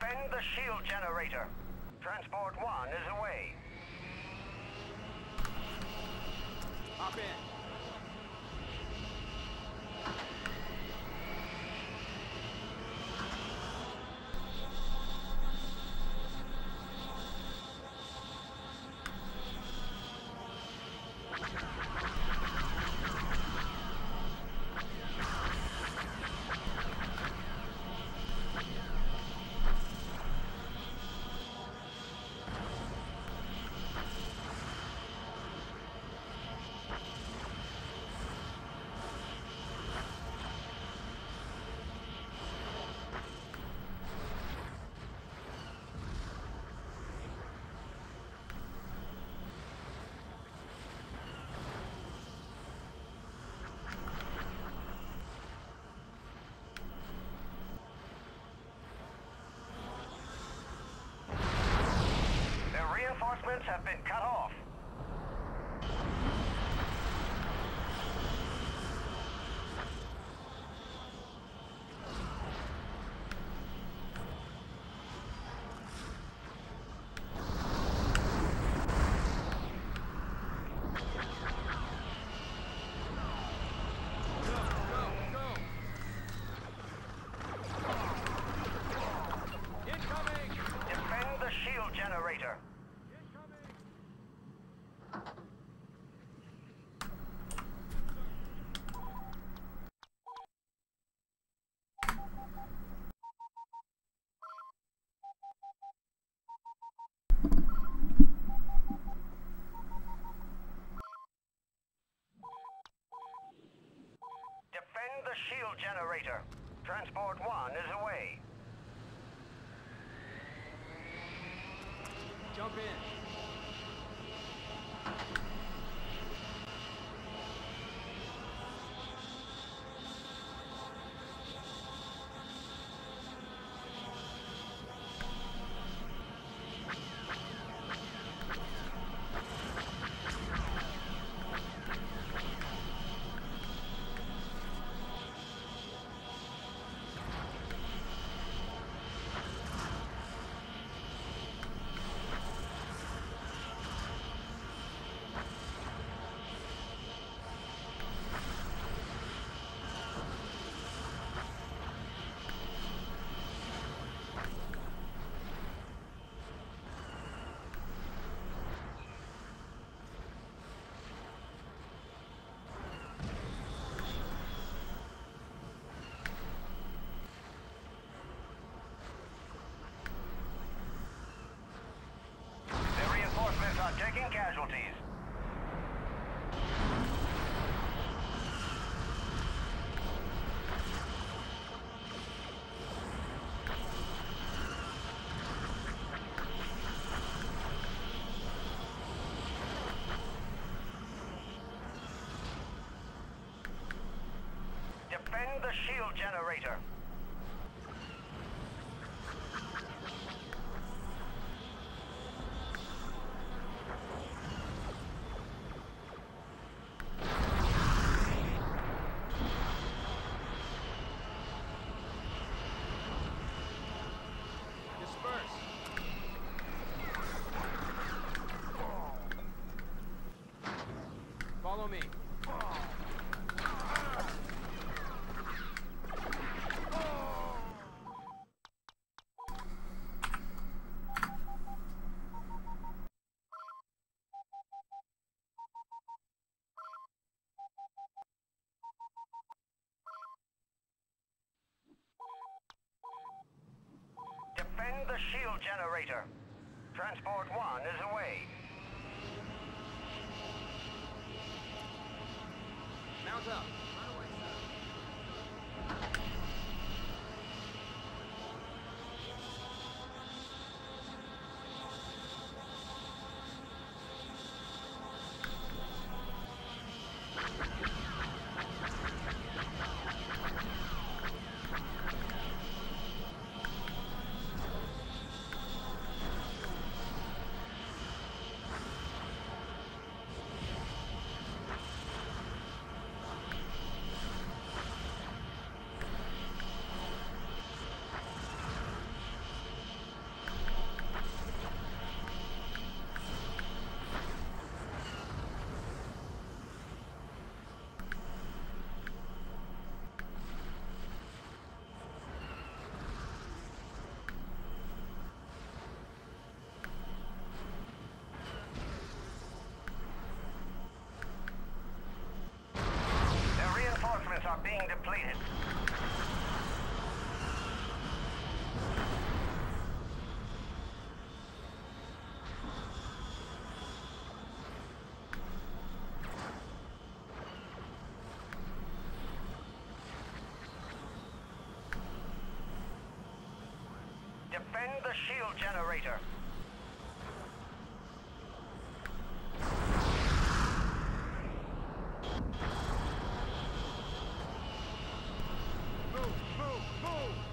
Defend the shield generator. Transport 1 is away. Hop in. The reinforcements have been cut off. Go, go, go. Incoming! Defend the shield generator. Incoming! Defend the shield generator. Transport 1 is away. Jump in. The reinforcements are taking casualties. Defend the shield generator. Follow me. Defend the shield generator. Transport 1 is away. Mount up. Being depleted. Defend the shield generator. Move, move, move!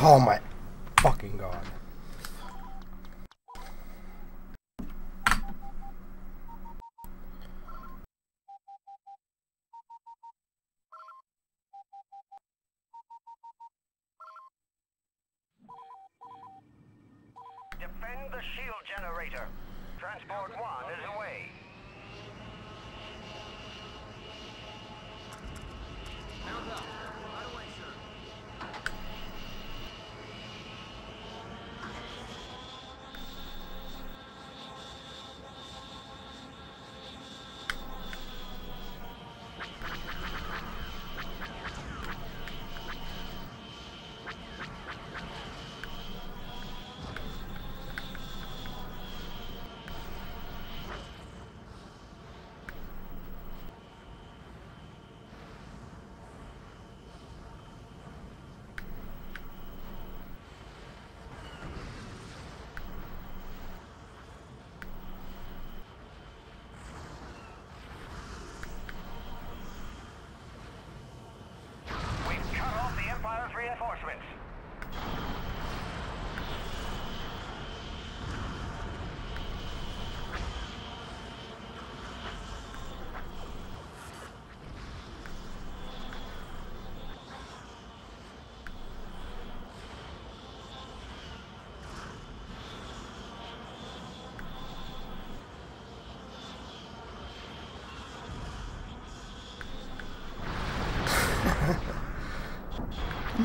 Oh my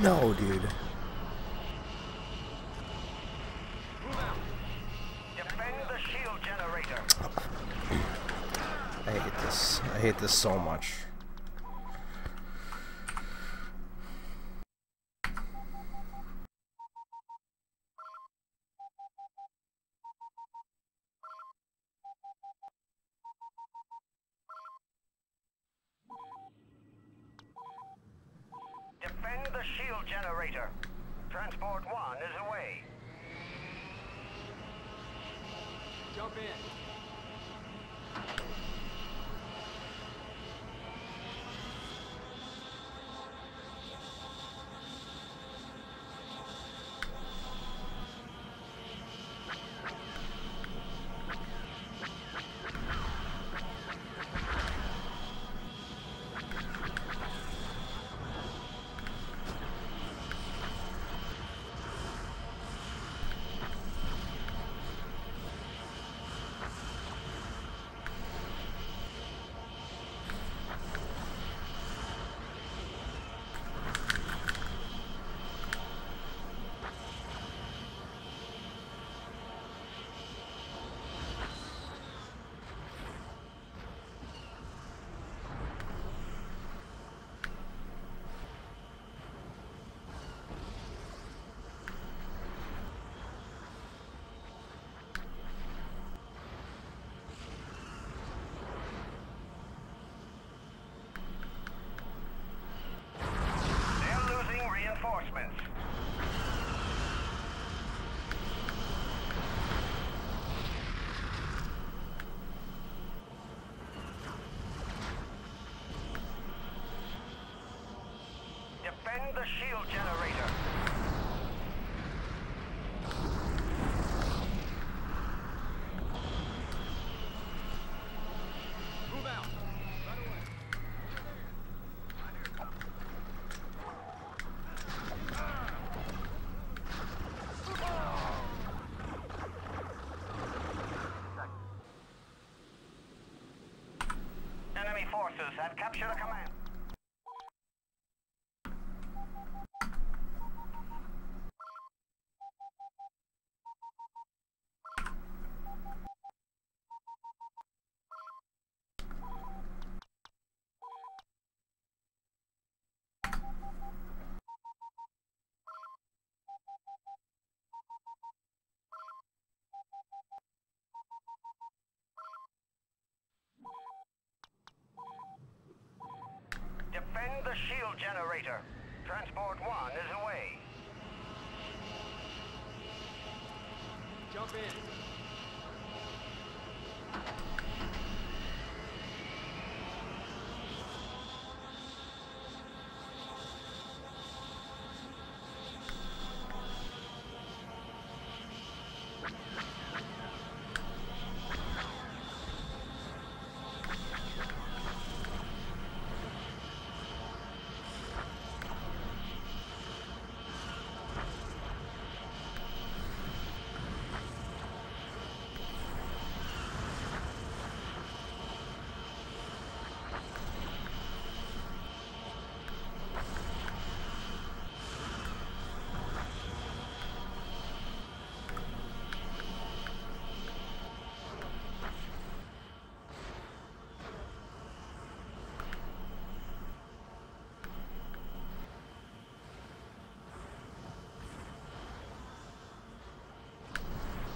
No, dude. Move out. Defend the shield generator. I hate this. I hate this so much. Reinforcements. Defend the shield generator. Move out. Right away. Enemy forces have captured a command. Defend the shield generator. Transport 1 is away. Jump in.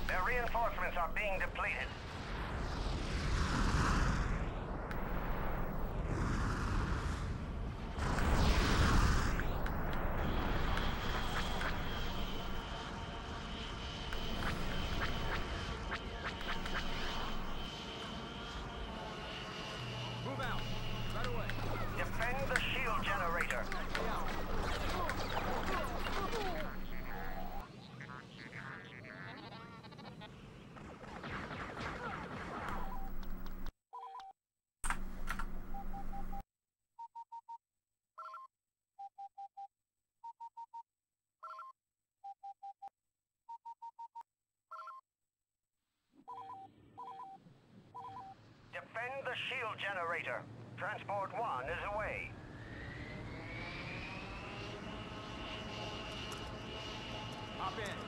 Their reinforcements are being depleted. Defend the shield generator. Transport 1 is away. Hop in.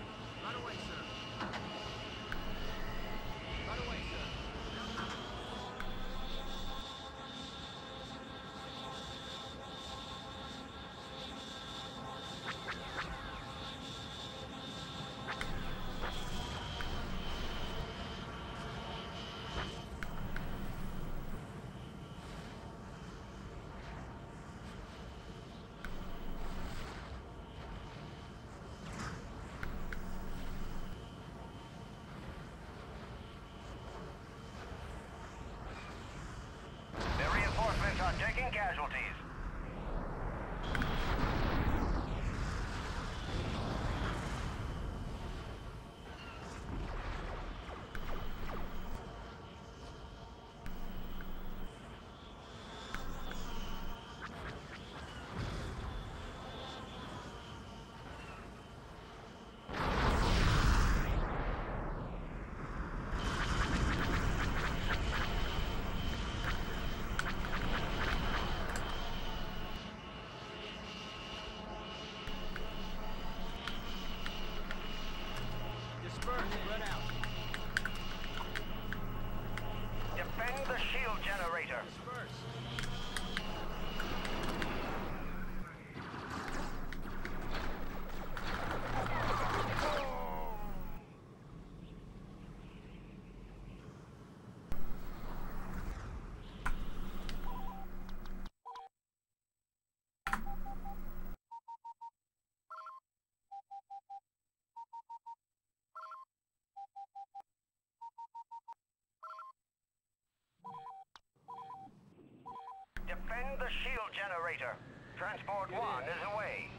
Casualties. Defend the shield generator. Transport 1 is away.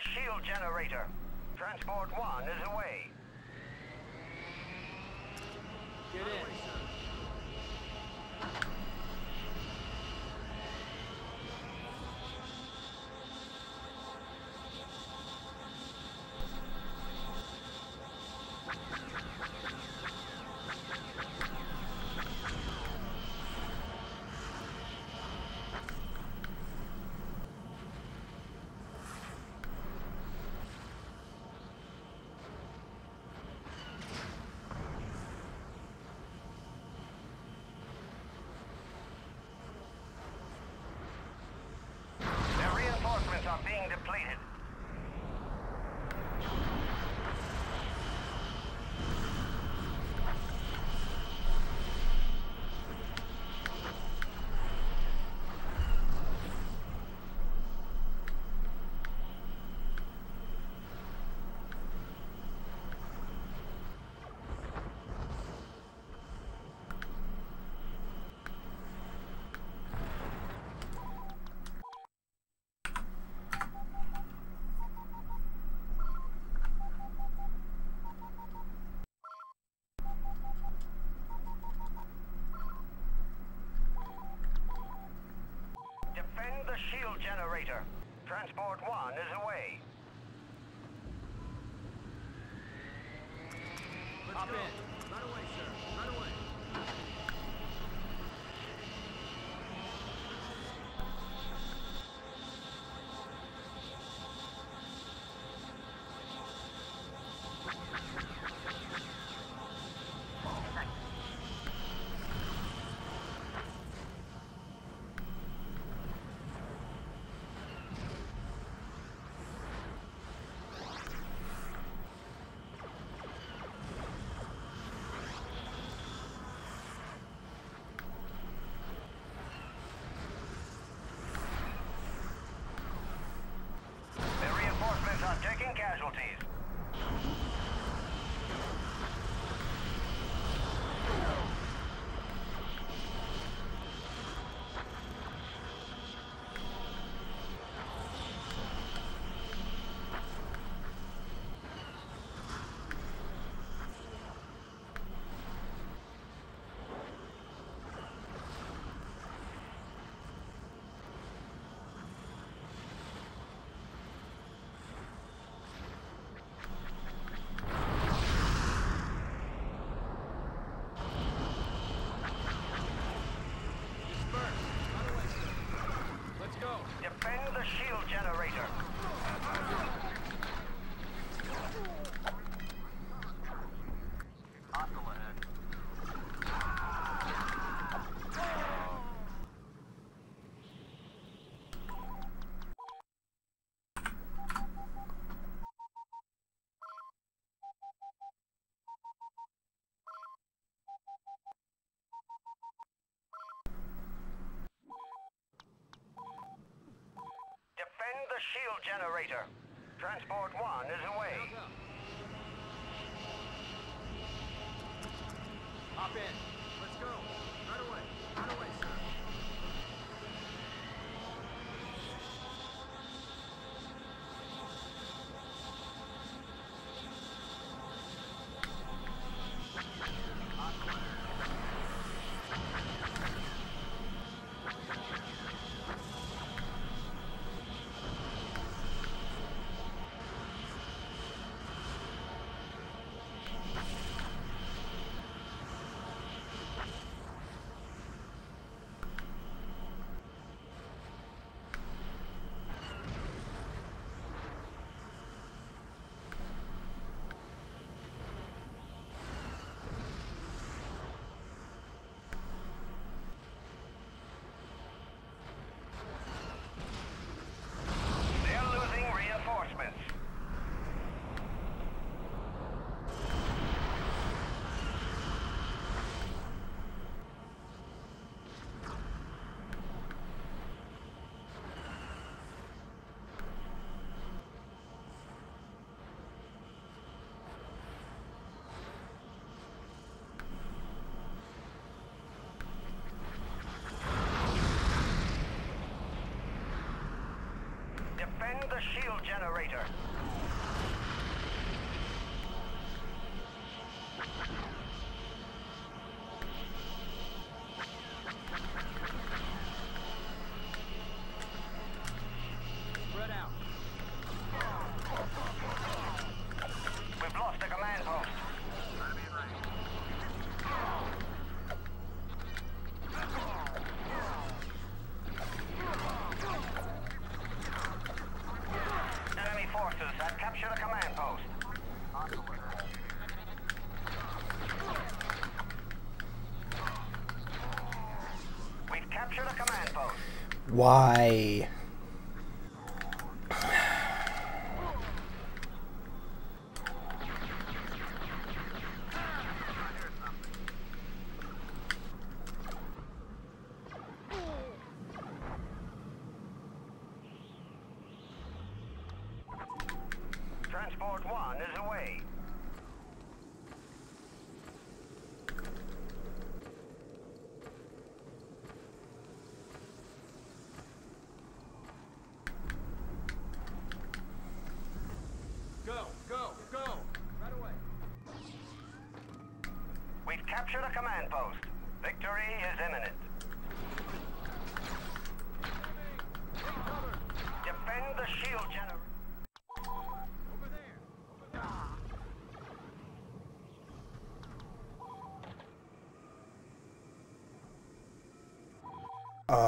Shield generator. Transport 1 is away. Get in. Their reinforcements are being depleted. Defend the shield generator. Transport 1 is away. Hop in. Right away, the shield generator. Transport 1 is away. Hop in. Let's go. Right away, Defend the shield generator. Why?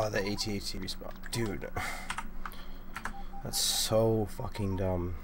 Oh, the ATAT respawn. Dude. That's so fucking dumb.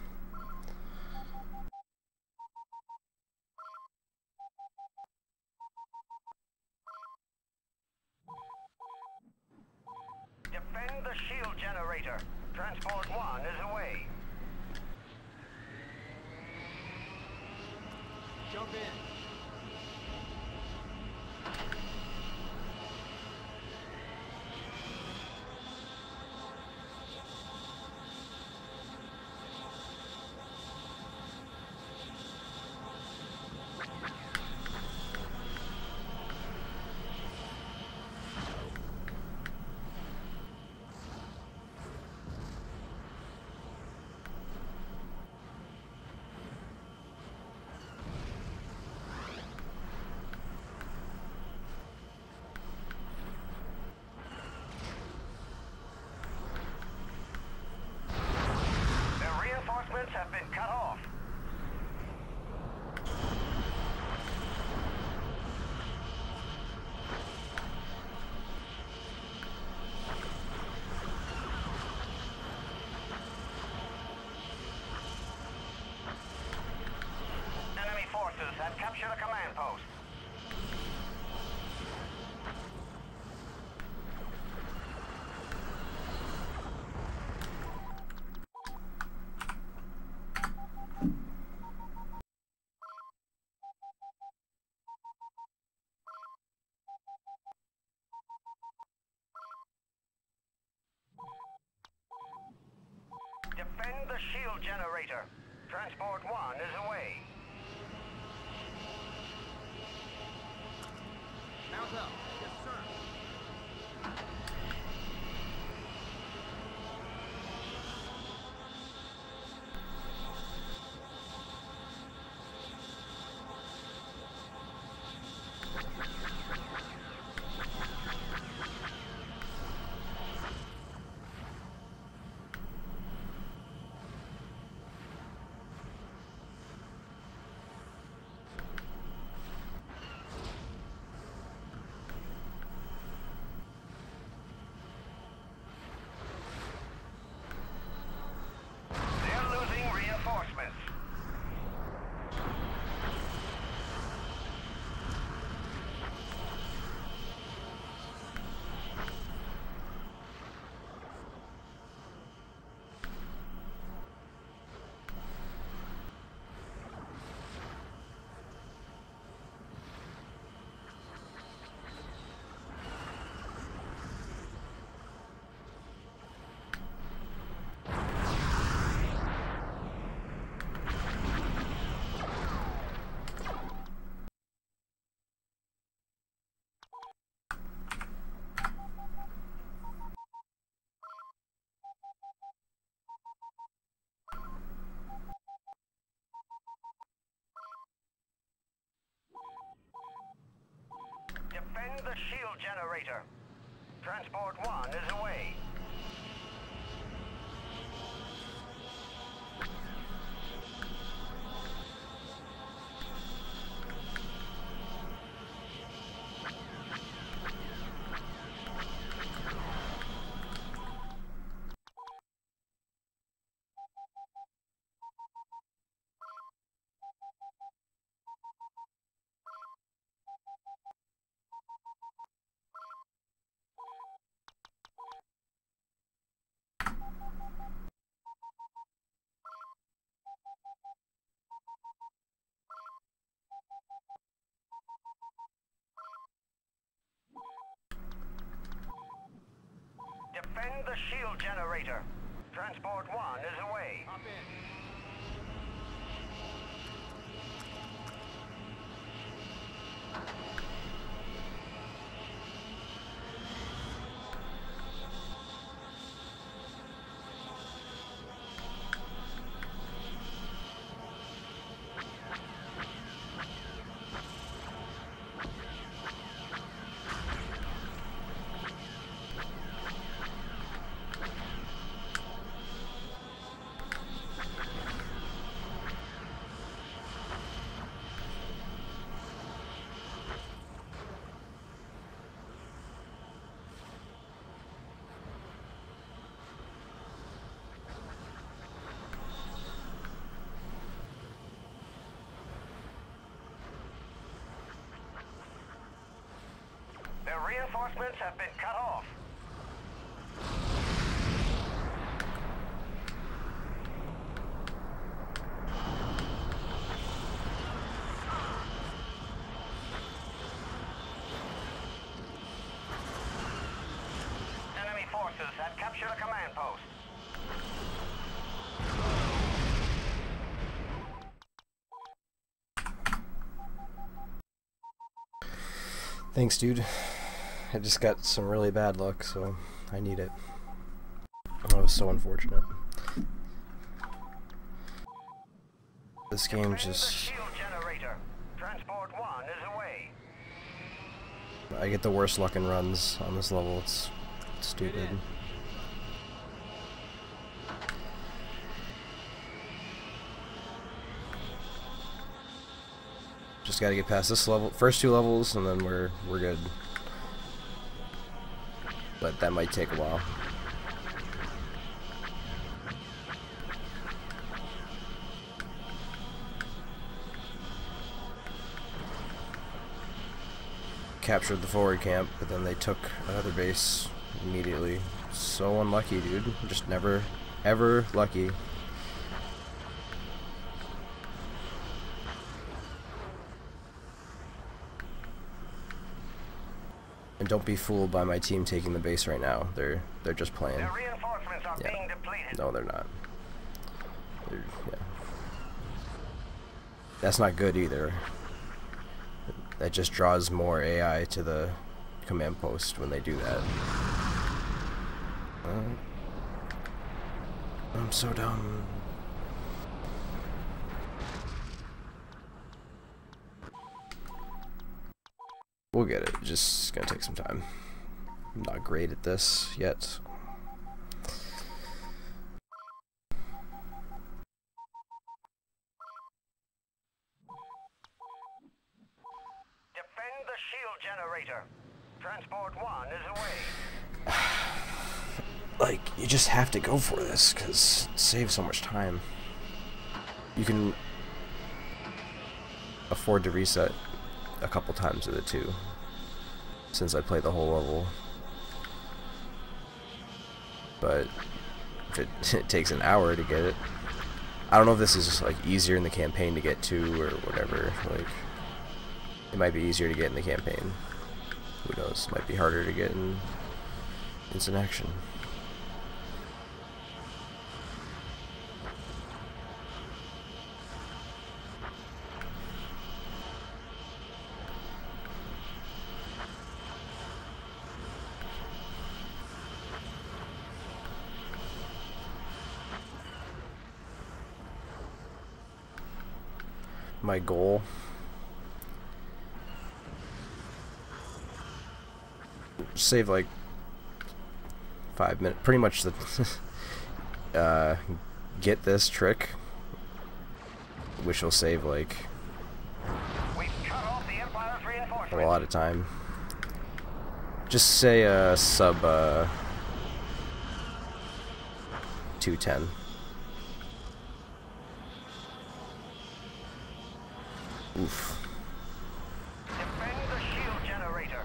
shield generator. Defend the shield generator. Transport 1 is away. Defend the shield generator. Transport 1 is away. In. The reinforcements have been cut off. Enemy forces have captured a command post. Thanks, dude. I just got some really bad luck, so I need it. That was so unfortunate. This game just. shield generator. Transport 1 is away. I get the worst luck in runs on this level. It's stupid. Just gotta get past this level, first two levels, and then we're we're good. But that might take a while. captured the forward camp, but then they took another base immediately. So unlucky, dude. Just never, ever lucky. Don't be fooled by my team taking the base right now. They're they're just playing. The reinforcements are Yeah. being depleted. No, they're not. They're, yeah. That's not good either. That just draws more AI to the command post when they do that. Uh, I'm so dumb. We'll get it. Just gonna take some time. I'm not great at this yet. Defend the shield generator. Transport 1 is away. like you just have to go for this because it saves so much time. You can afford to reset a couple times with it too, since I played the whole level. But if it, it takes an hour to get it, I don't know if this is like easier in the campaign to get to or whatever. Like it might be easier to get in the campaign. Who knows? Might be harder to get in instant action. My goal save like five minutes. Pretty much the uh, get this trick, which will save like We've cut off the Empire's a lot of time. Just say uh, sub uh, 210. Oof. Defend the shield generator.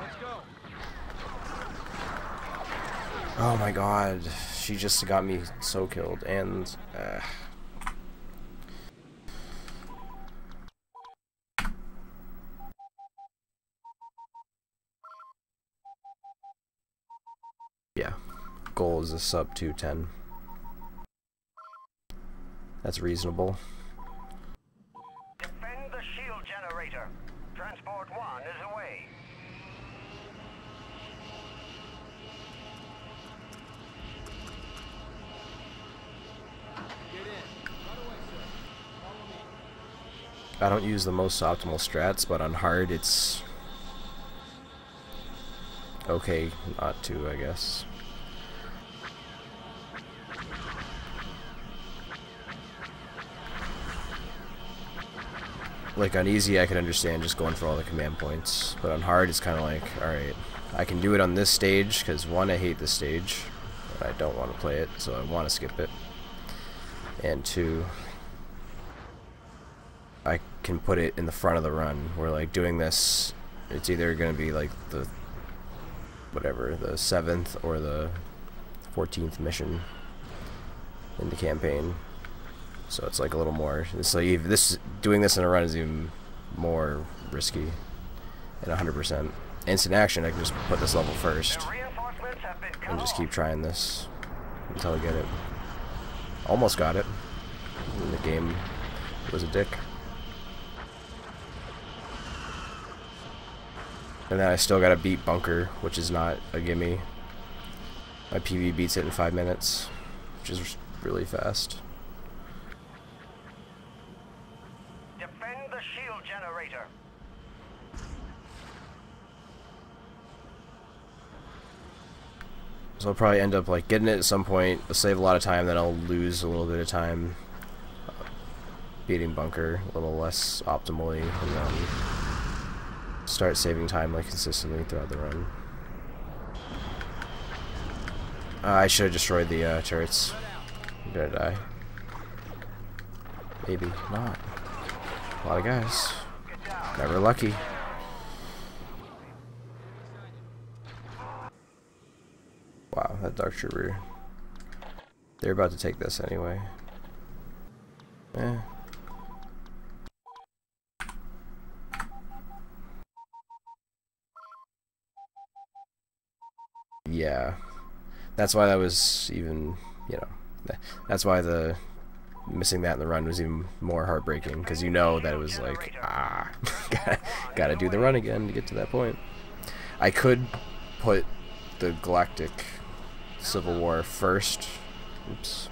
Let's go. Oh my god, she just got me so killed, and uh, a sub 210. That's reasonable. Defend the shield generator. Transport 1 is away. Get in. Right away, sir. Follow me. I don't use the most optimal strats, but on hard it's okay not to, I guess. Like on easy I can understand just going for all the command points, but on hard it's kind of like, alright, I can do it on this stage, because one, I hate this stage, I don't want to play it, so I want to skip it, and two, I can put it in the front of the run. Where like doing this, it's either gonna be like the whatever the seventh or the fourteenth mission in the campaign. So it's like a little more. It's like this doing this in a run is even more risky. And 100% instant action. I can just put this level first and just keep trying this until I get it. Almost got it. And the game was a dick. And then I still gotta beat Bunker, which is not a gimme. My PB beats it in five minutes, which is really fast. Defend the shield generator. I'll probably end up like getting it at some point. I'll save a lot of time, then I'll lose a little bit of time beating bunker a little less optimally, and then start saving time like consistently throughout the run. Uh, I should have destroyed the uh, turrets. I'm gonna die. Maybe not. A lot of guys. Never lucky. Wow, that Dark Trooper. They're about to take this anyway. Eh. Yeah. That's why that was even, you know, that's why the missing that in the run was even more heartbreaking because you know that it was like ah gotta, gotta do the run again to get to that point i could put the galactic civil war first. Oops.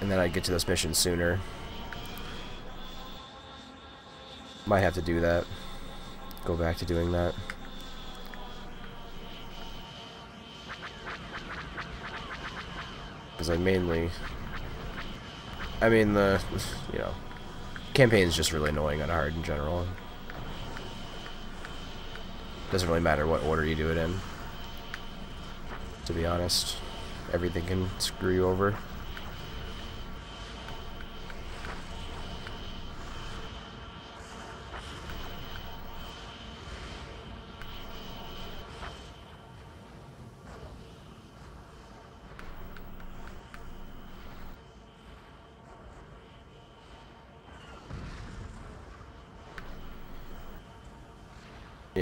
And then i'd get to this mission sooner. Might have to do that. Go back to doing that. Because I mainly, I mean the, you know, campaign is just really annoying on hard in general. Doesn't really matter what order you do it in. To be honest, everything can screw you over.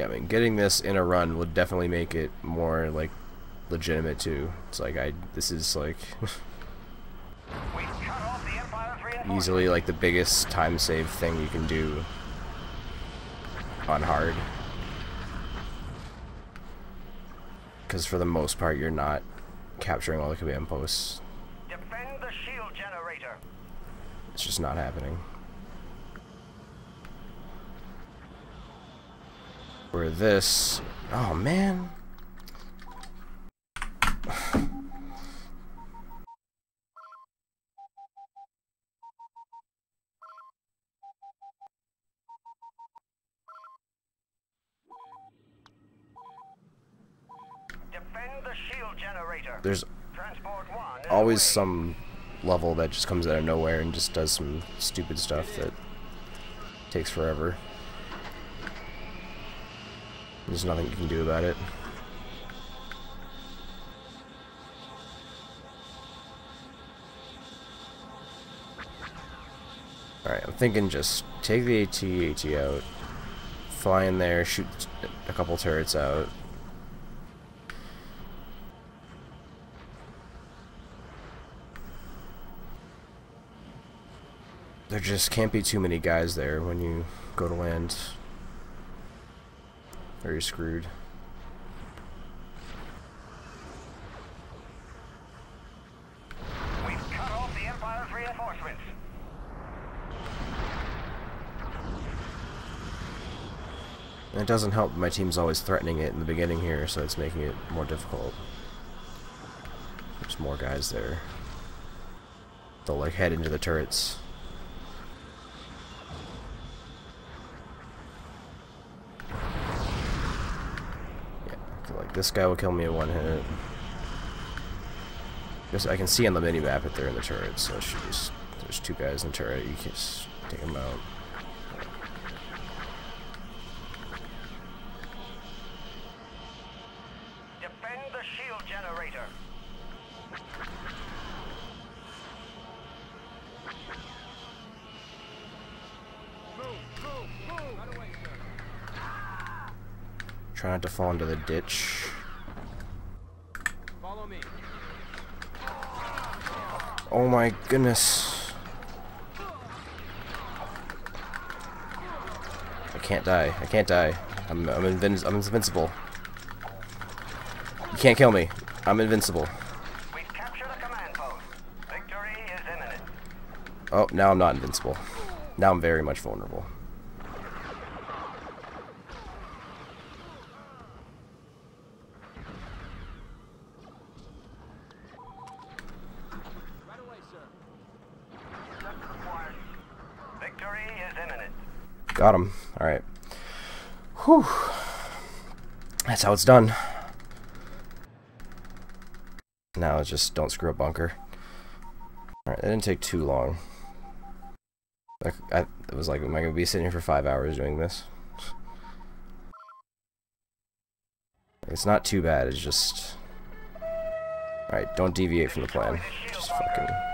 Yeah, I mean, getting this in a run would definitely make it more like legitimate too. It's like I, this is like We've cut off the Empire's reinforcements. easily like the biggest time save thing you can do on hard. Because for the most part, you're not capturing all the command posts Defend the shield generator. It's just not happening. Where this... Oh, man. Defend the shield generator. There's Transport one is always some level that just comes out of nowhere and just does some stupid stuff that takes forever. There's nothing you can do about it. Alright, I'm thinking just take the AT, AT out, fly in there, shoot a couple turrets out, There just can't be too many guys there when you go to land. Or you're screwed. We've cut off the Empire's reinforcements. And it doesn't help my team's always threatening it in the beginning here, so it's making it more difficult. There's more guys there. They'll like head into the turrets. Yeah, I feel like this guy will kill me in one hit. Just I can see on the mini map that they're in the turret, so just there's two guys in the turret. You can just take them out. Try not to fall into the ditch. Follow me. Oh my goodness. I can't die. I can't die. I'm I'm, invin I'm invincible. You can't kill me. I'm invincible. We've captured a command post. Victory is imminent. Oh, now I'm not invincible. Now I'm very much vulnerable. Right away, sir. Steps required. Victory is imminent. Got him. Alright. Whew. That's how it's done. Now just don't screw up bunker. Alright, that didn't take too long. I, it was like, am I going to be sitting here for five hours doing this? It's not too bad, it's just... Alright, don't deviate from the plan. Just fucking...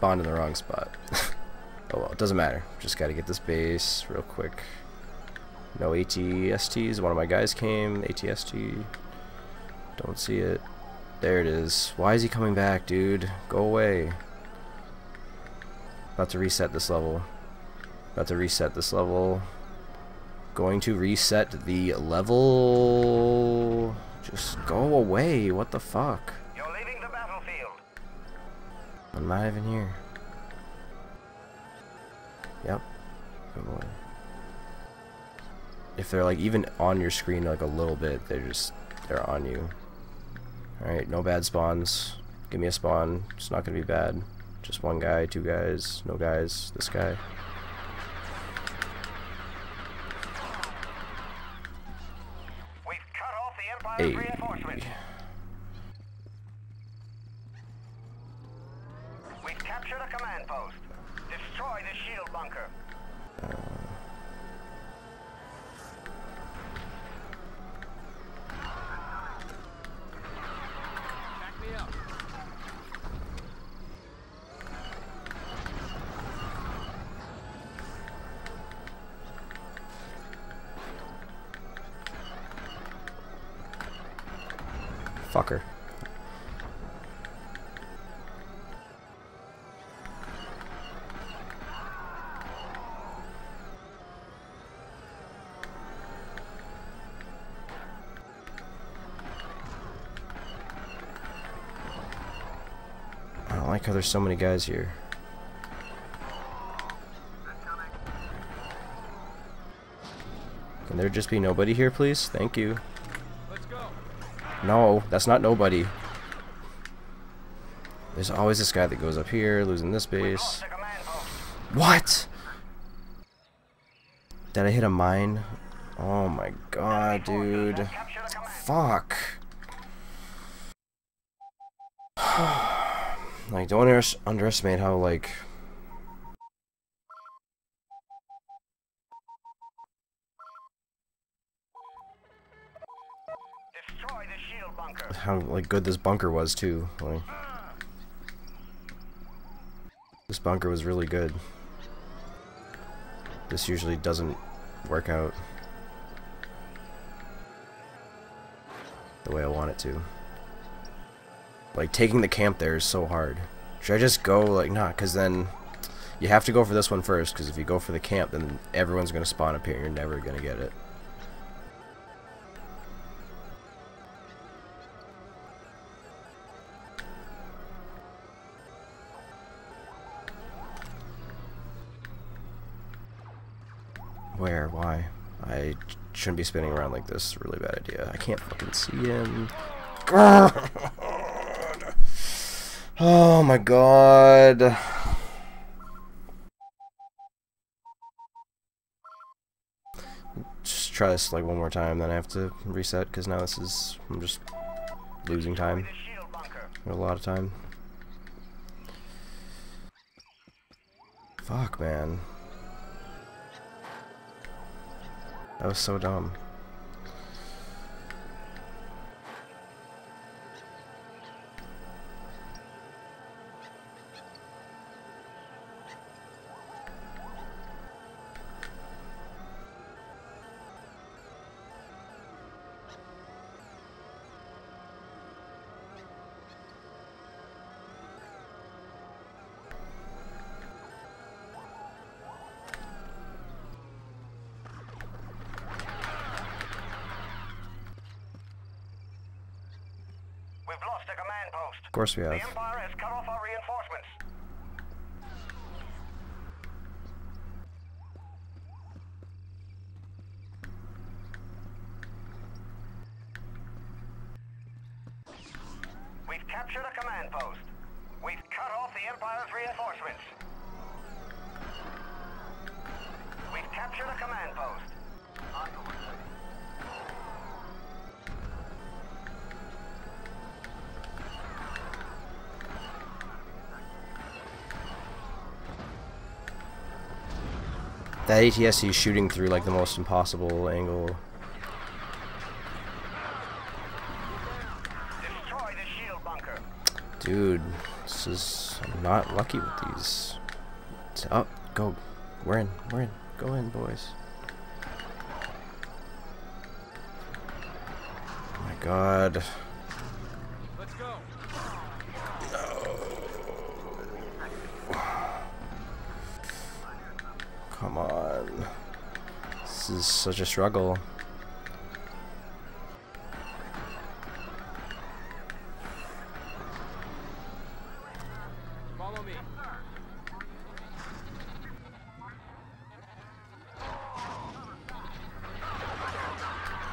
spawned in the wrong spot. oh well, it doesn't matter. Just gotta get this base real quick. No ATSTs. One of my guys came. ATST. Don't see it. There it is. Why is he coming back, dude? Go away. About to reset this level. About to reset this level. Going to reset the level. Just go away. What the fuck? Not even here. Yep. Good boy. If they're like even on your screen like a little bit, they're just they're on you. Alright, no bad spawns. Give me a spawn. It's not gonna be bad. Just one guy, two guys, no guys, this guy. There's so many guys here. Can there just be nobody here, please? Thank you. No, that's not nobody. There's always this guy that goes up here, losing this base. What? Did I hit a mine? Oh my god, dude. Fuck. Like, don't under underestimate how, like... How, like, good this bunker was, too. Like... This bunker was really good. This usually doesn't work out the way I want it to. Like, taking the camp there is so hard. Should I just go, like, not, because then you have to go for this one first, because if you go for the camp, then everyone's going to spawn up here and you're never going to get it. Where? Why? I shouldn't be spinning around like this. Really bad idea. I can't fucking see him. Oh my god. Just try this like one more time, then I have to reset because now this is I'm just losing time. A lot of time. Fuck, man. That was so dumb. Course we The have. Empire has cut off our reinforcements. We've captured a command post. We've cut off the Empire's reinforcements. We've captured a command post. That ATST is shooting through like the most impossible angle. Destroy the shield bunker. Dude, this is I'm not lucky with these. It's up, oh, go. We're in, we're in. Go in, boys. Oh my god. Such a struggle. Follow me.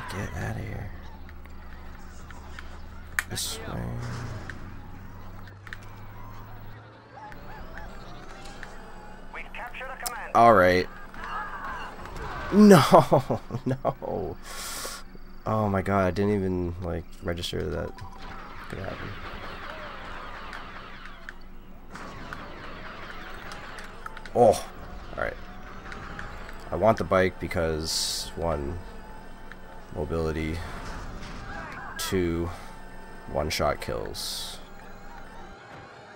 Get out of here. This way. We've captured a command Alright. No, no. Oh my god, I didn't even like register that could happen. Oh, alright. I want the bike because one, mobility, two, one shot kills.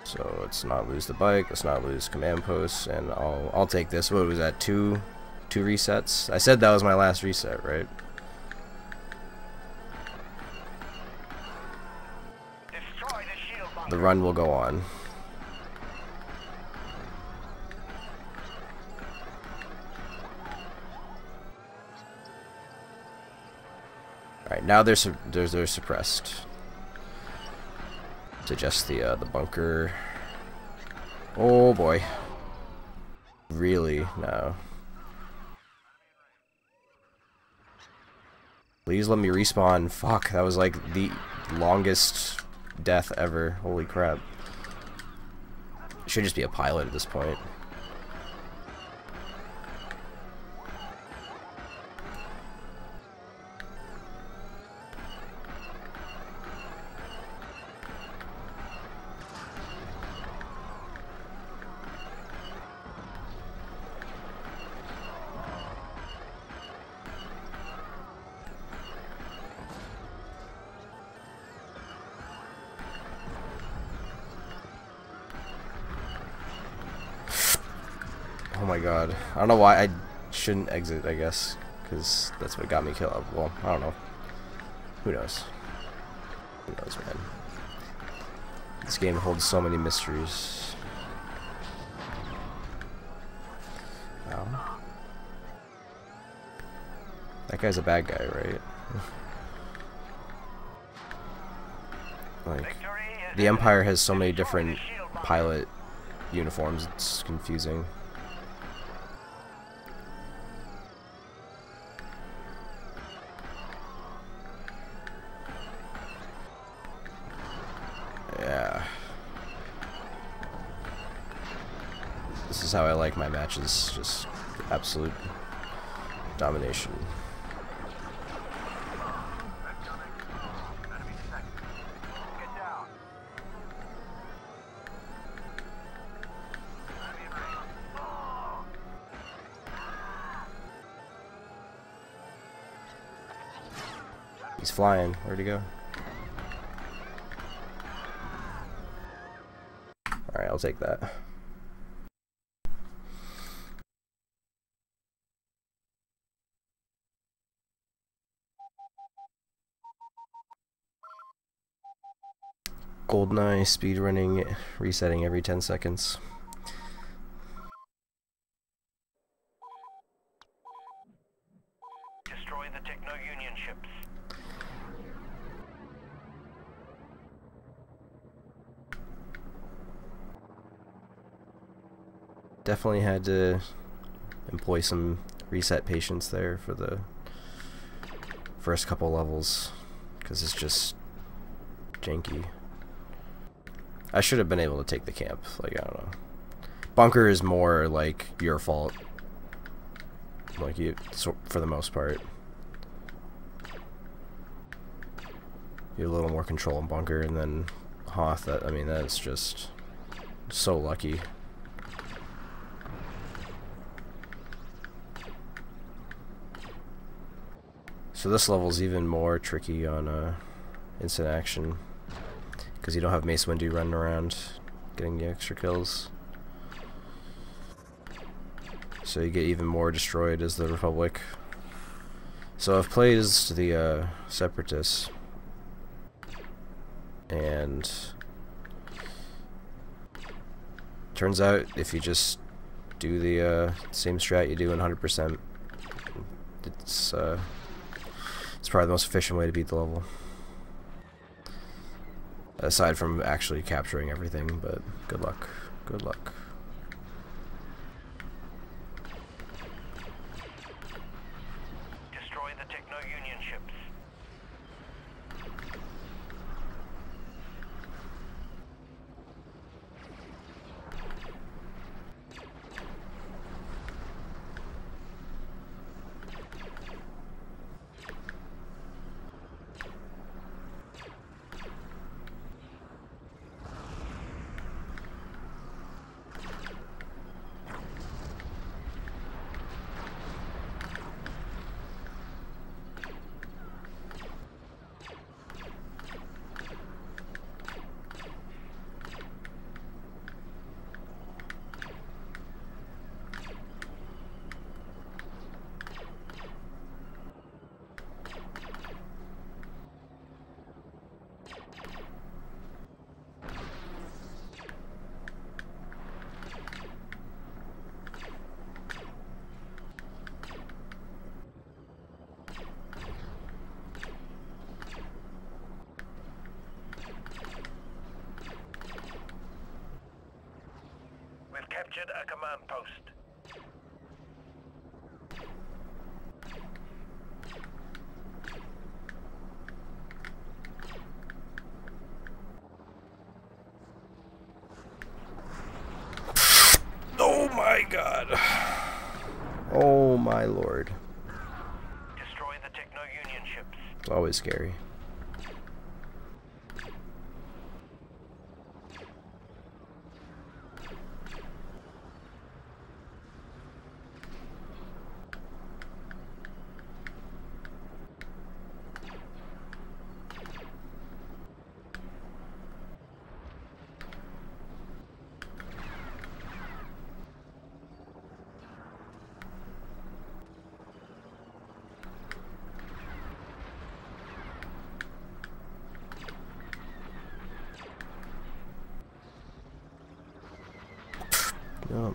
So let's not lose the bike, let's not lose command posts, and I'll I'll take this. What was that? Two two resets? I said that was my last reset, right? the run will go on. Alright, now they're, they're, they're suppressed. To just the, uh, the bunker. Oh boy. Really? No. Please let me respawn. Fuck, that was like the longest death ever. Holy crap. Should just be a pilot at this point. Oh my god. I don't know why I shouldn't exit, I guess. Because that's what got me killed. Well, I don't know. Who knows? Who knows, man. This game holds so many mysteries. Ow. That guy's a bad guy, right? like, the Empire has so many different pilot uniforms, it's confusing. Is how I like my matches, just absolute domination. He's flying. Where'd he go? Alright, I'll take that. Goldeneye speedrunning, resetting every 10 seconds. Destroy the Techno-Union ships. Definitely had to employ some reset patience there for the first couple levels because it's just janky. I should have been able to take the camp. Like I don't know. Bunker is more like your fault. Like you, for the most part. You have a little more control in bunker, and then Hoth. That I mean, that's just so lucky. So this level's even more tricky on uh, instant action because you don't have Mace Windu running around getting the extra kills. So you get even more destroyed as the Republic. So I've played as the uh, Separatists, and turns out if you just do the uh, same strat you do in 100%, it's uh, it's probably the most efficient way to beat the level. Aside from actually capturing everything, but good luck. Good luck. Captured a command post. Oh my god. Oh my lord. Destroy the Techno-Union ships. It's always scary. Yep.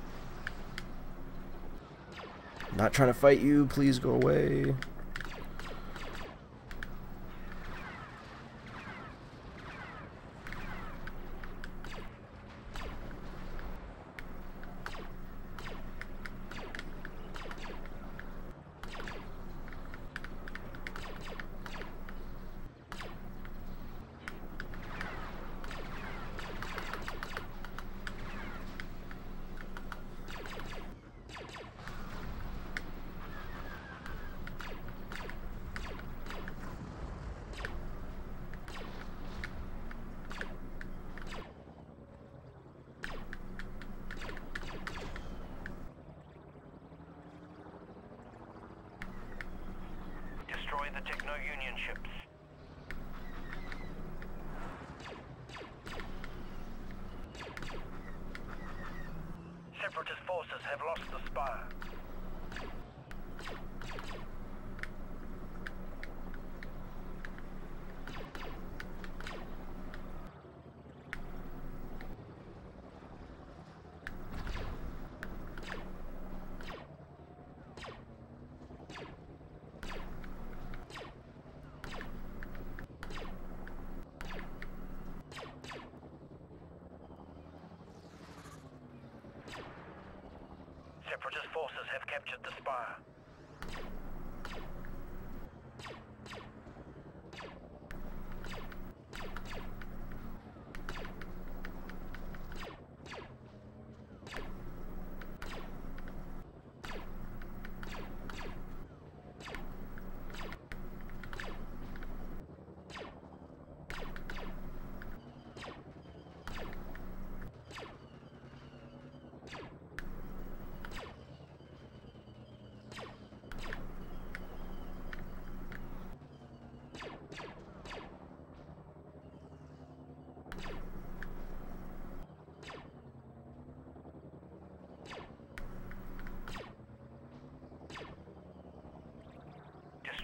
Not trying to fight you, please go away.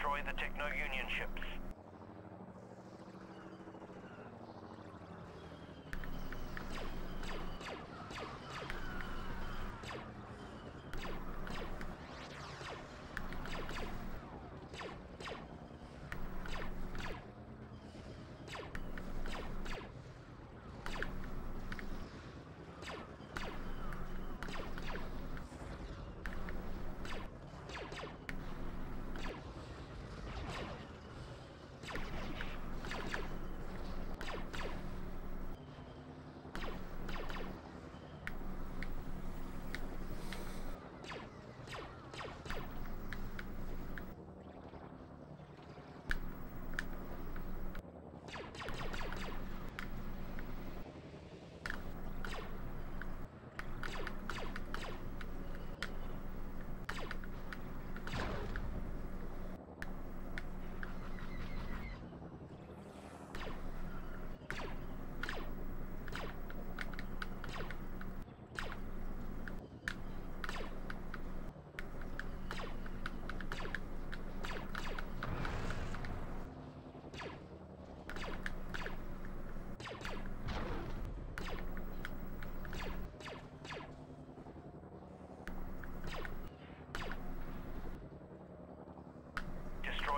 Destroy the Techno-Union ships.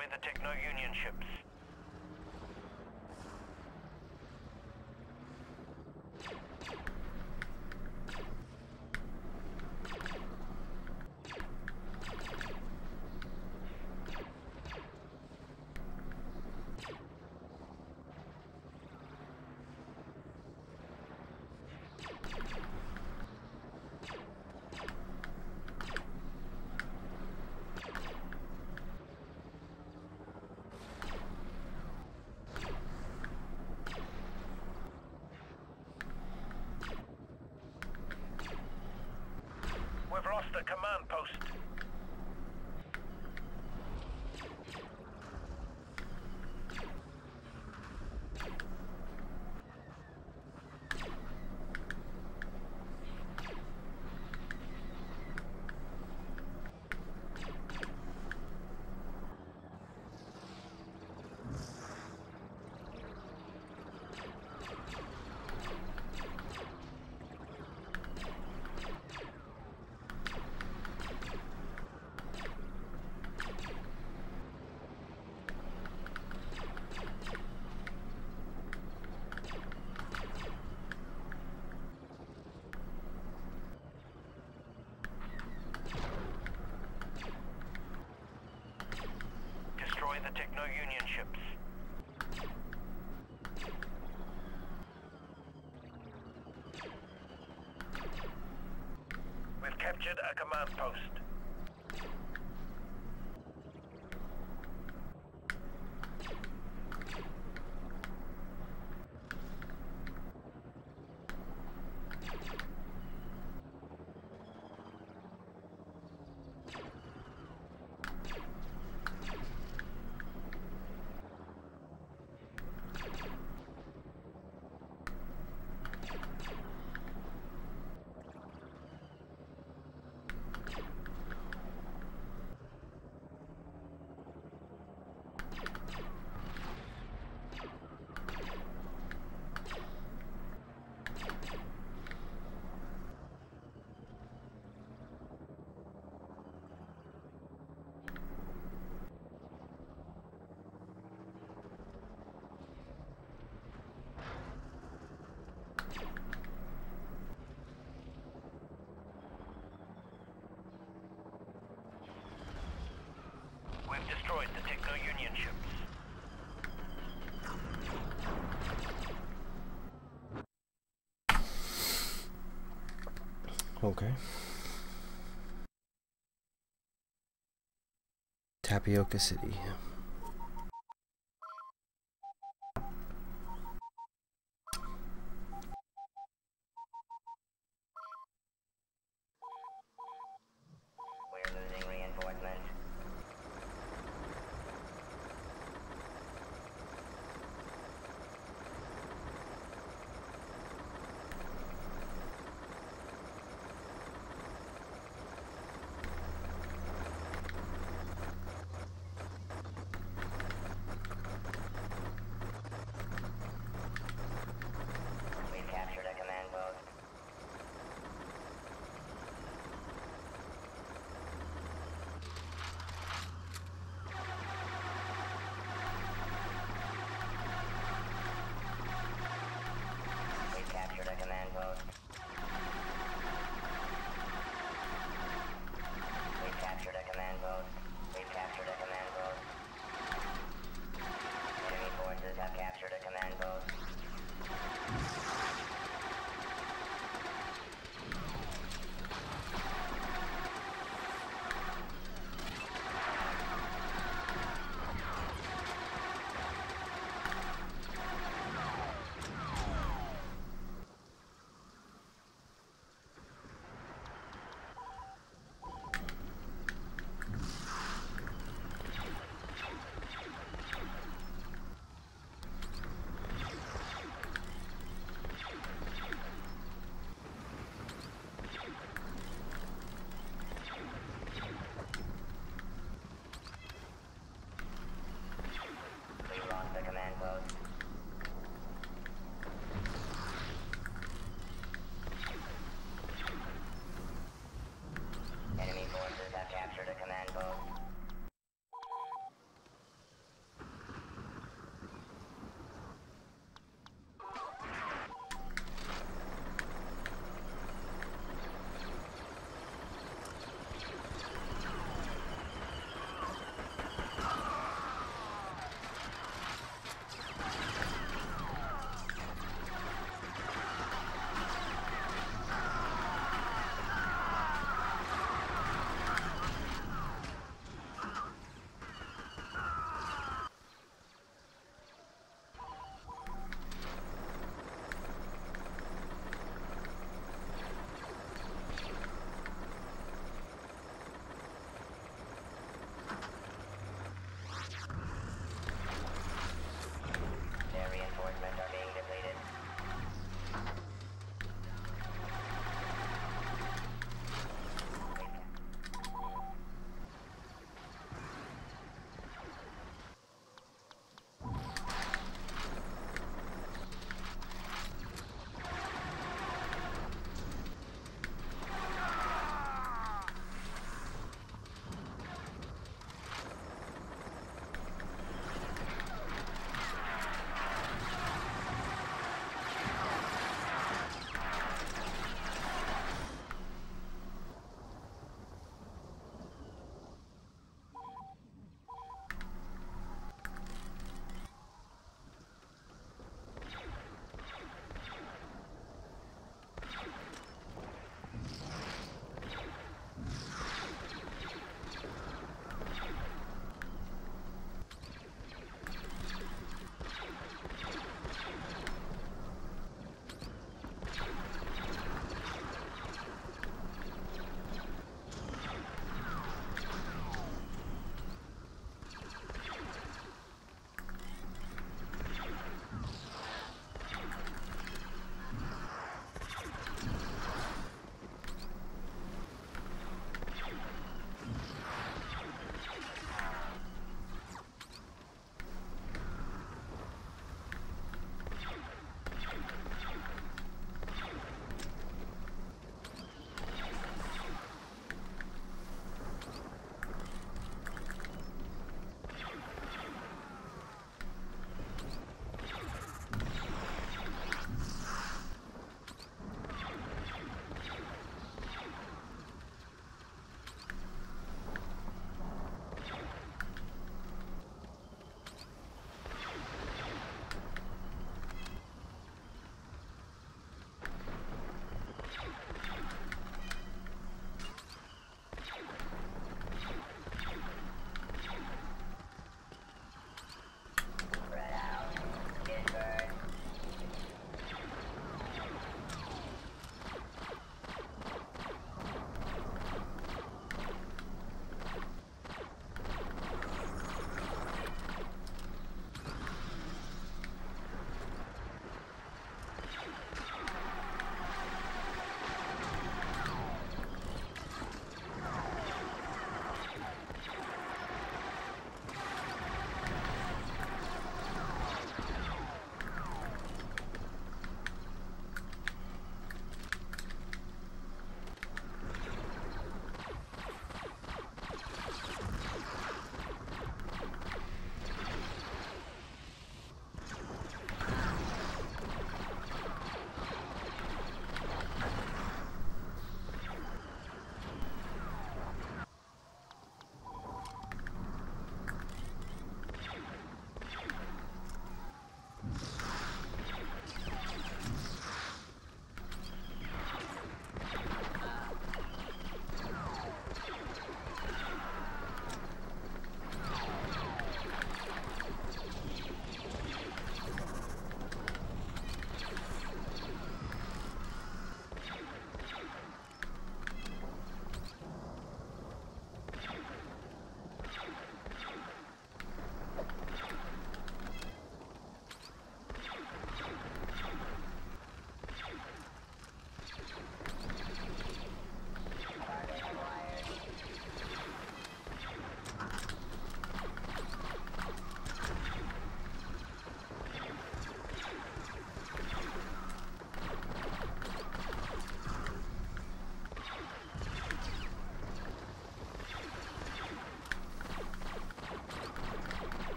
Destroy the Techno-Union ships. We've lost the command post. Destroy the Techno-Union ships. We've captured a command post. We've destroyed the Techno-Union ships. Okay. Tipoca City.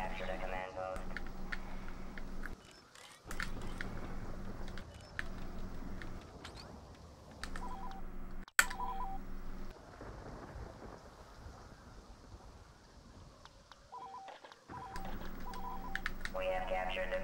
captured a command post. We have captured the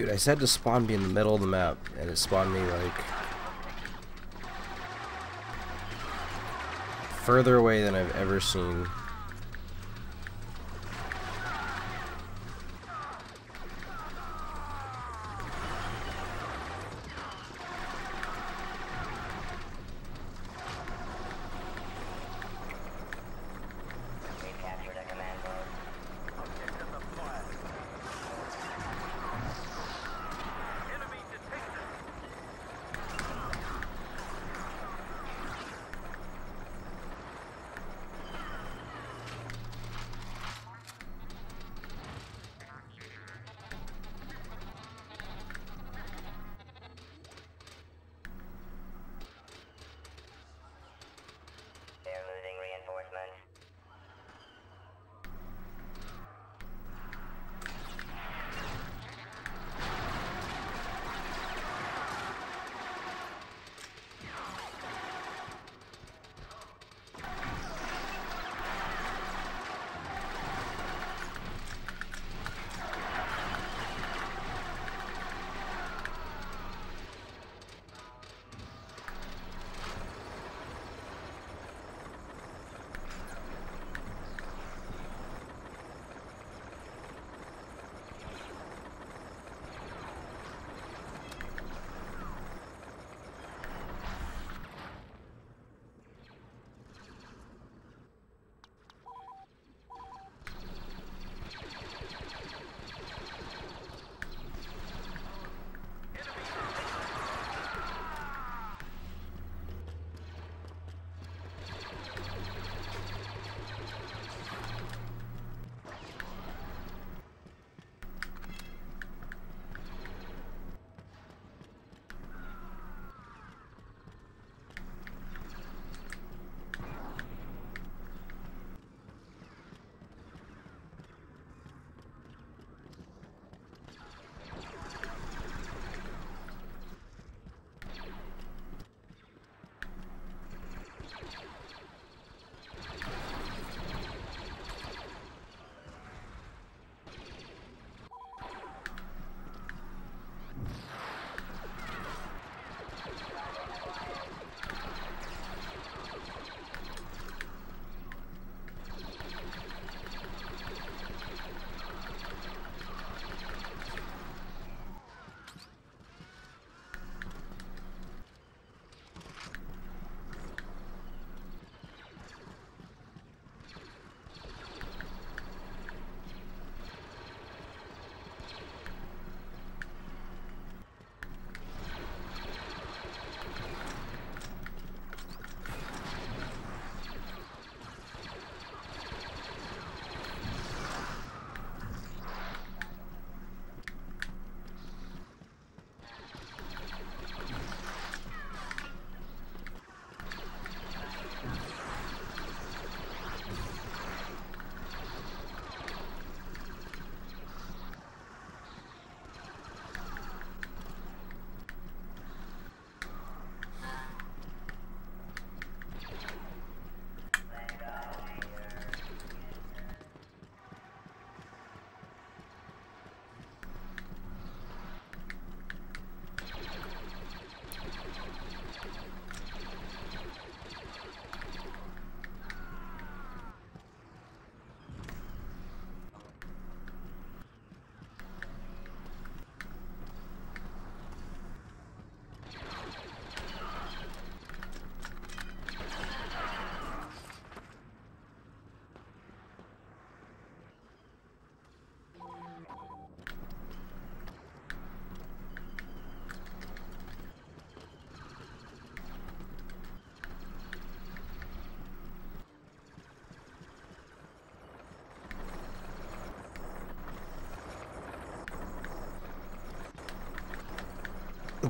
Dude, I said to spawn me in the middle of the map, and it spawned me like further away than I've ever seen.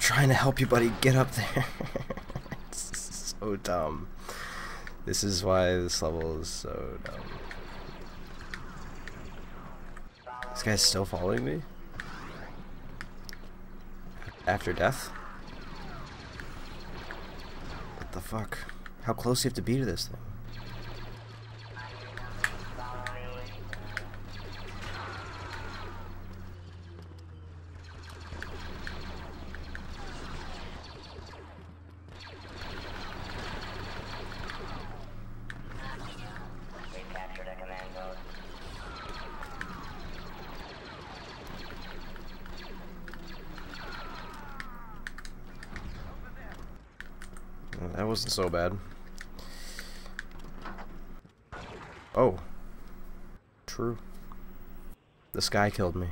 Trying to help you, buddy. Get up there. it's so dumb. This is why this level is so dumb. This guy's still following me? After death? What the fuck? How close do you have to be to this thing? We've captured a command post. Uh, That wasn't so bad. Oh. True. The sky killed me.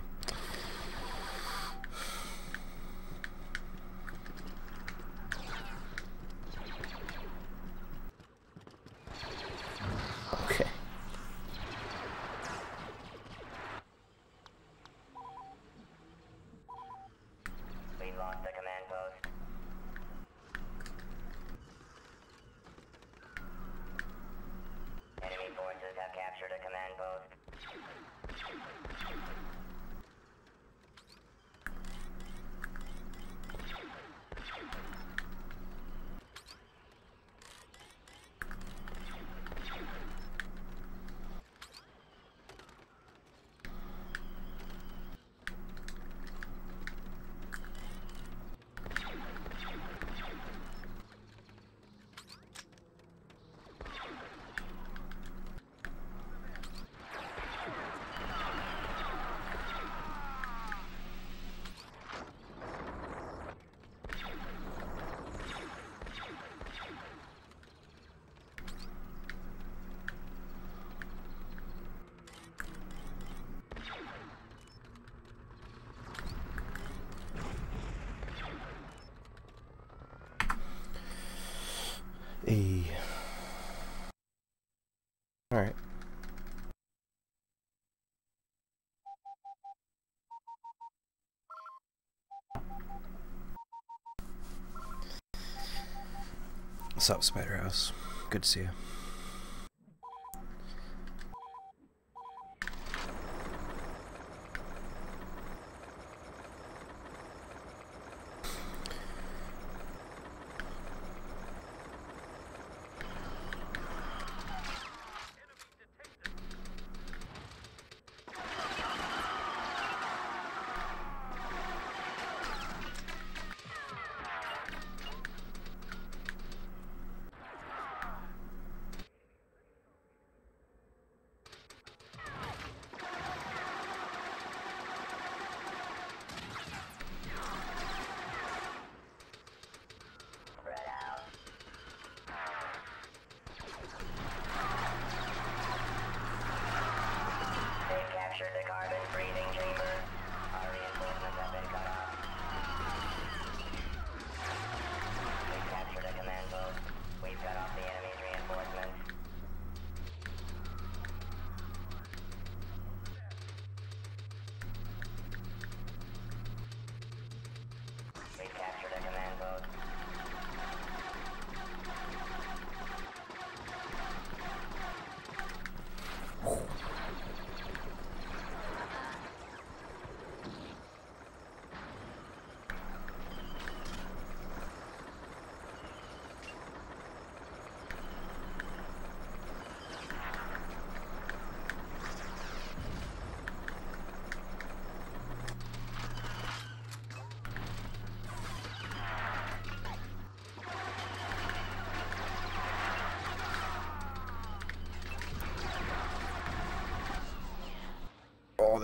A. Alright. What's up, Spider House? Good to see you.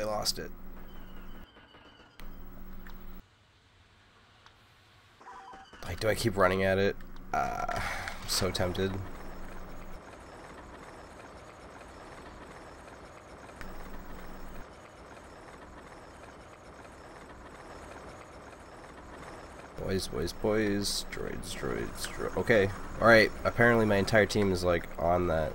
They lost it. Like, do I keep running at it? Uh, I'm so tempted. Boys, boys, boys, droids, droids, droids. Okay, alright. Apparently my entire team is, like, on that.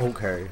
Okay.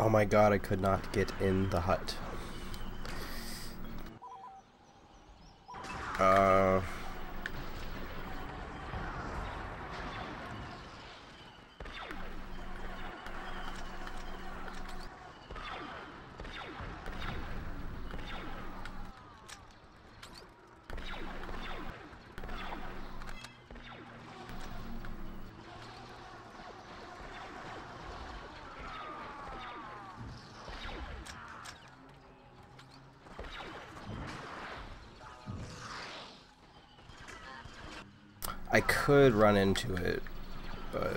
Oh my god, I could not get in the hut. could run into it, but...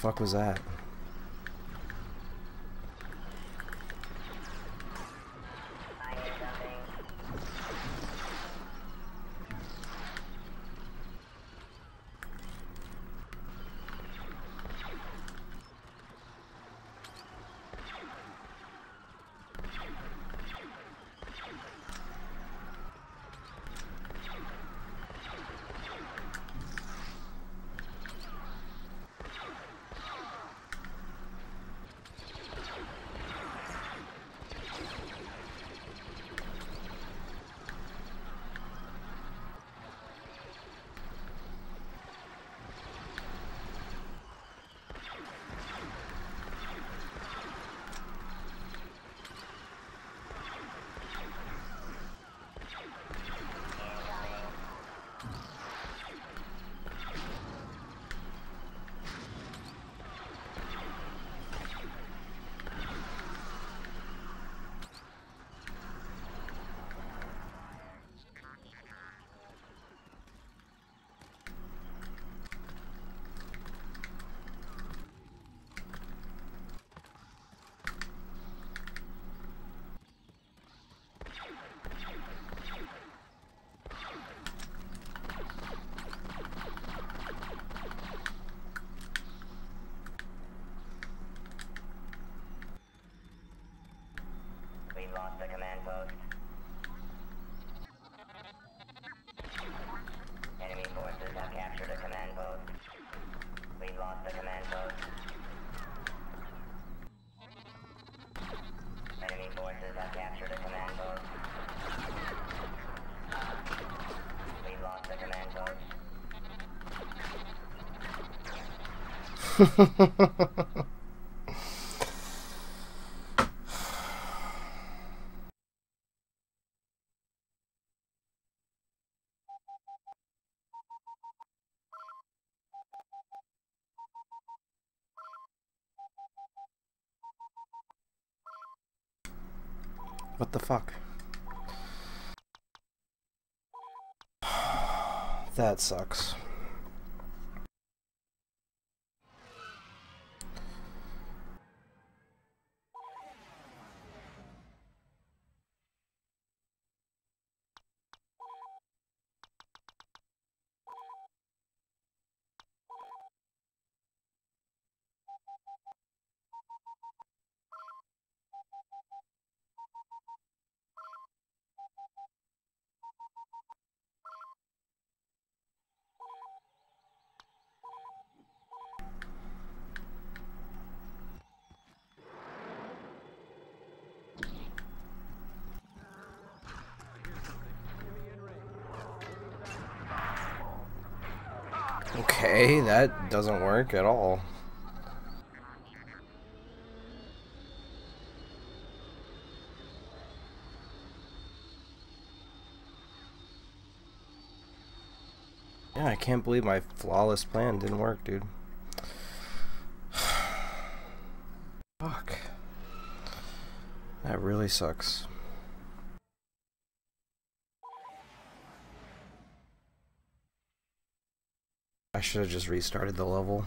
fuck was that? We lost the command post. Enemy forces have captured a command post. We lost the command post. Enemy forces have captured a command post. We lost the command post. What the fuck? That sucks. Doesn't work at all. Yeah, I can't believe my flawless plan didn't work, dude. Fuck. That really sucks. I should have just restarted the level.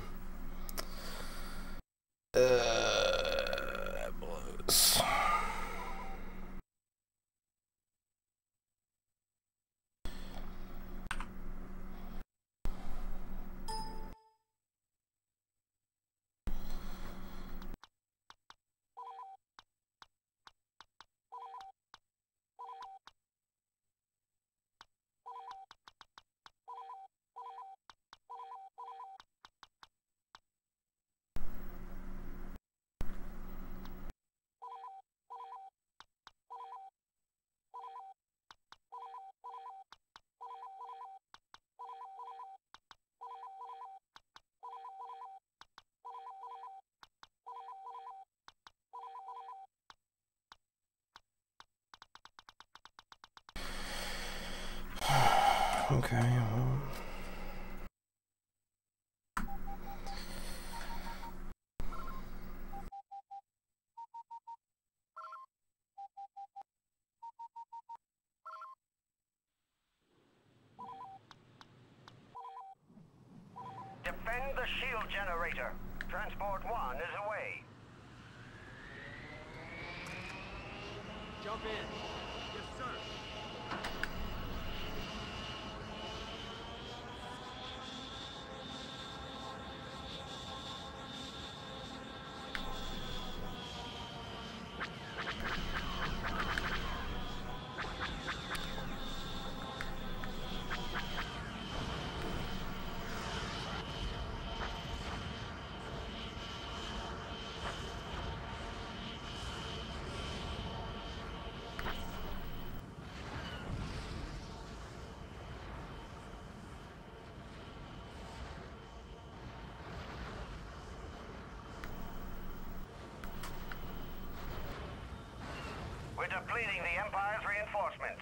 Depleting the Empire's reinforcements.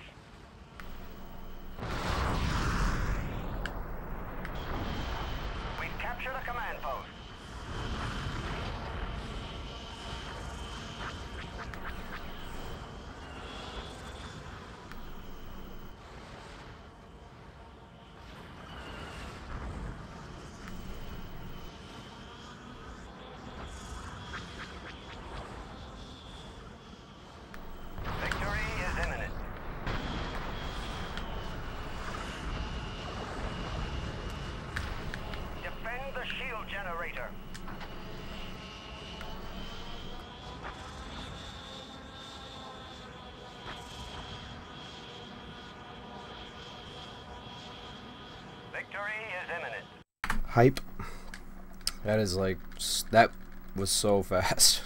We've captured a command post. Victory is imminent. Defend the shield generator. Victory is imminent. Hype. That is like that was so fast.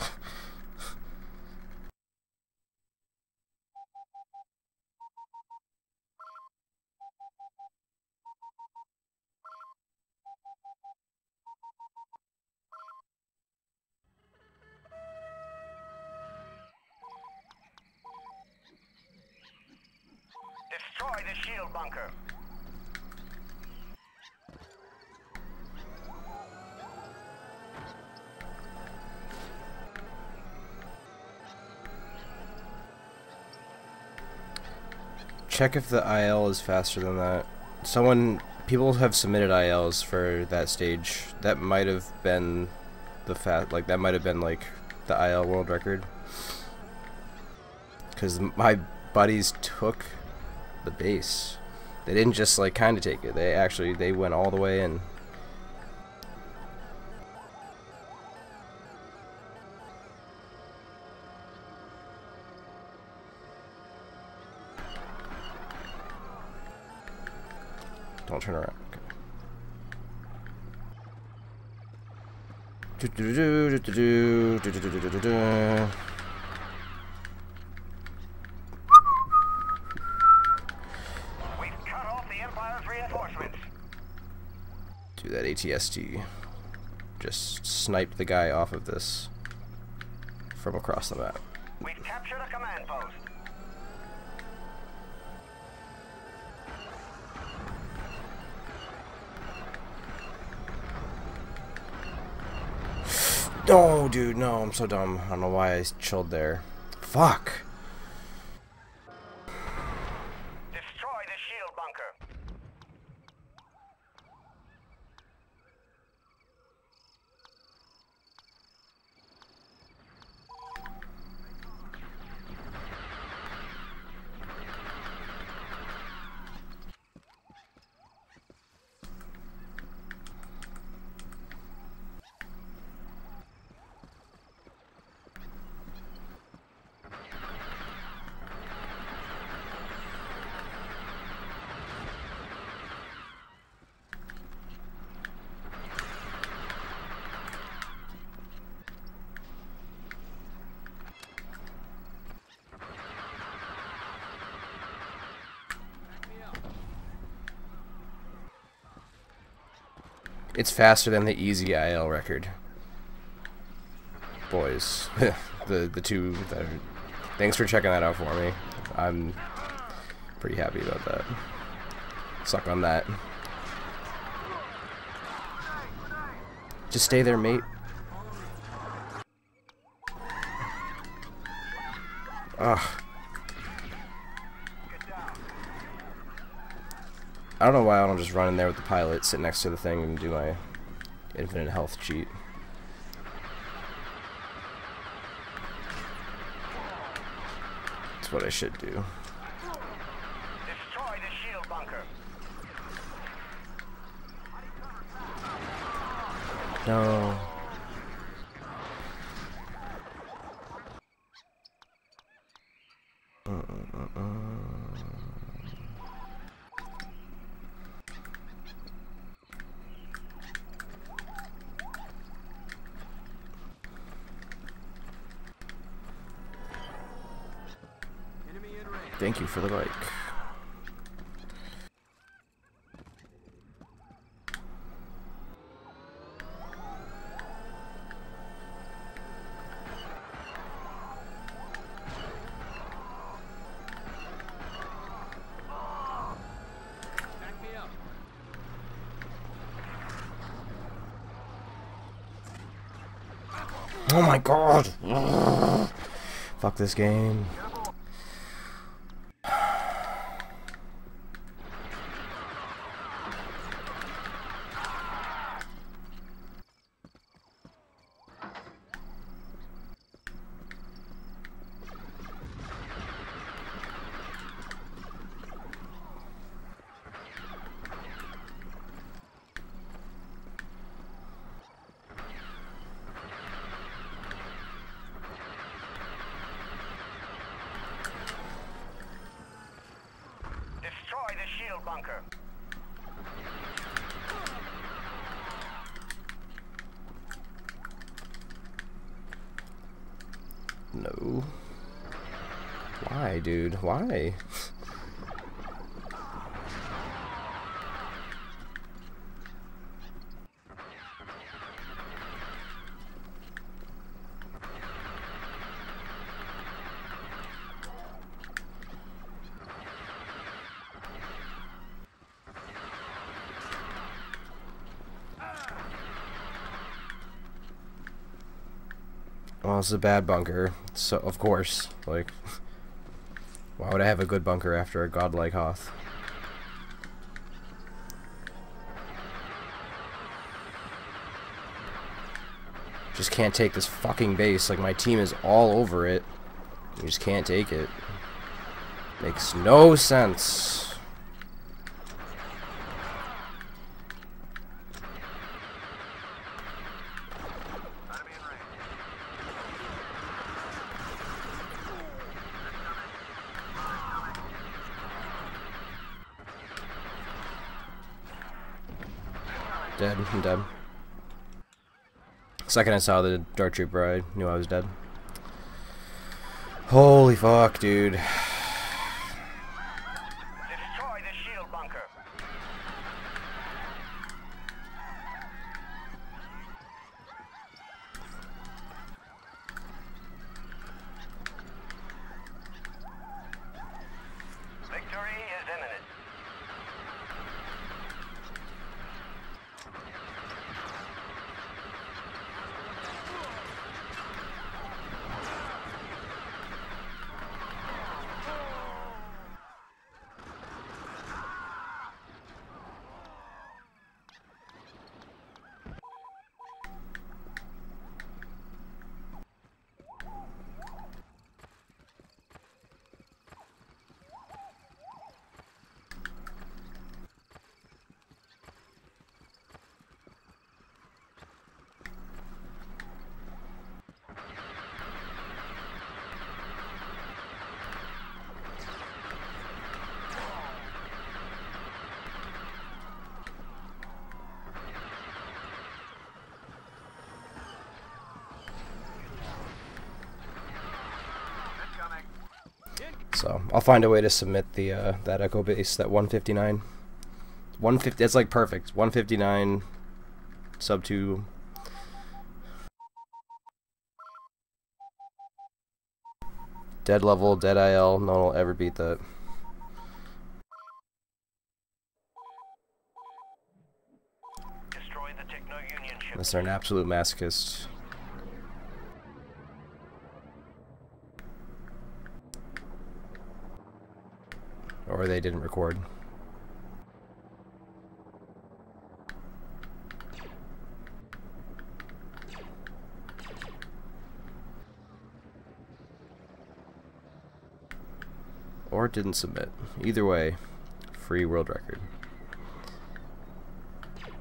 Check if the IL is faster than that. Someone, people have submitted ILs for that stage. That might have been the fat, like that might have been like the IL world record. Because my buddies took the base. They didn't just like kind of take it. They actually they went all the way in. Turn around. Okay. Do-do-do, do-do-do, do-do-do-do-do-do. We've cut off the Empire's reinforcements. Do that ATST. Just snipe the guy off of this from across the map. We've captured a command post. Dude, no, I'm so dumb. I don't know why I chilled there. Fuck. Destroy the shield bunker. It's faster than the easy IL record. Boys, the the two that are, thanks for checking that out for me. I'm pretty happy about that. Suck on that. Just stay there, mate. Ugh. I don't know why I don't just run in there with the pilot, sit next to the thing, and do my infinite health cheat. That's what I should do. No. For the up. Oh my god! Fuck this game. Destroy the shield bunker. No. Why? Well, it's a bad bunker, so of course, like, would I have a good bunker after a godlike Hoth? Just can't take this fucking base. Like my team is all over it. You just can't take it. Makes no sense. I'm dead. Second I saw the Dark Trooper, I knew I was dead. Holy fuck, dude. Destroy the shield bunker. Victory is imminent. Incoming. So I'll find a way to submit the uh, that echo base, that 159. 150. That's like perfect. 159 sub two. Dead level, dead IL. No one will ever beat that. Destroy the Techno Union ship. Unless they're an absolute masochist. Or they didn't record. Or didn't submit. Either way, free world record.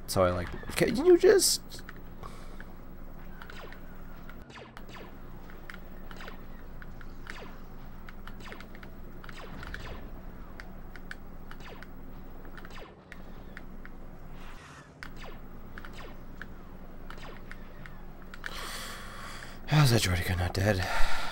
That's how I like. Can you just. How's that Droideka not dead?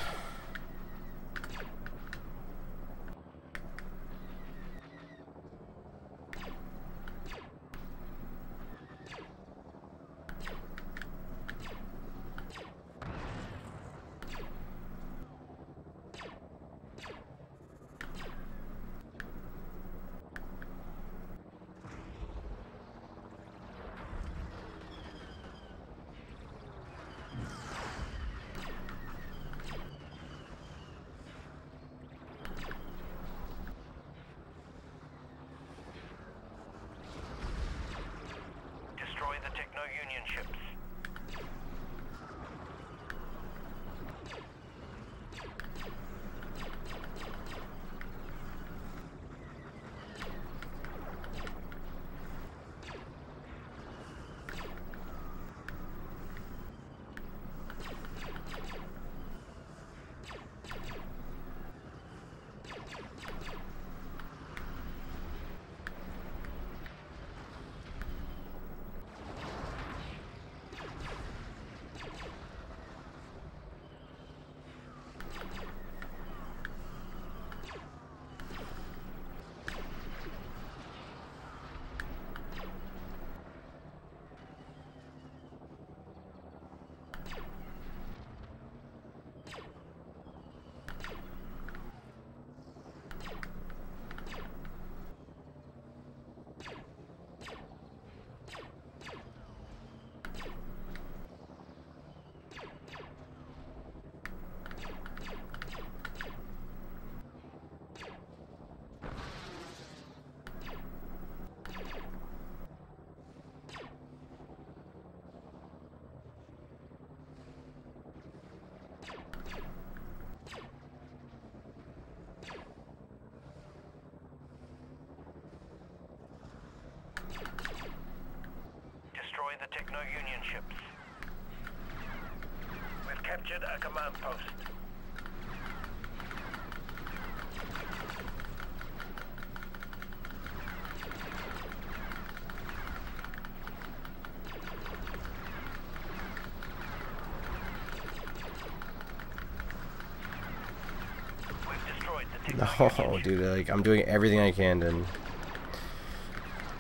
Techno-Union dude, like I'm doing everything I can to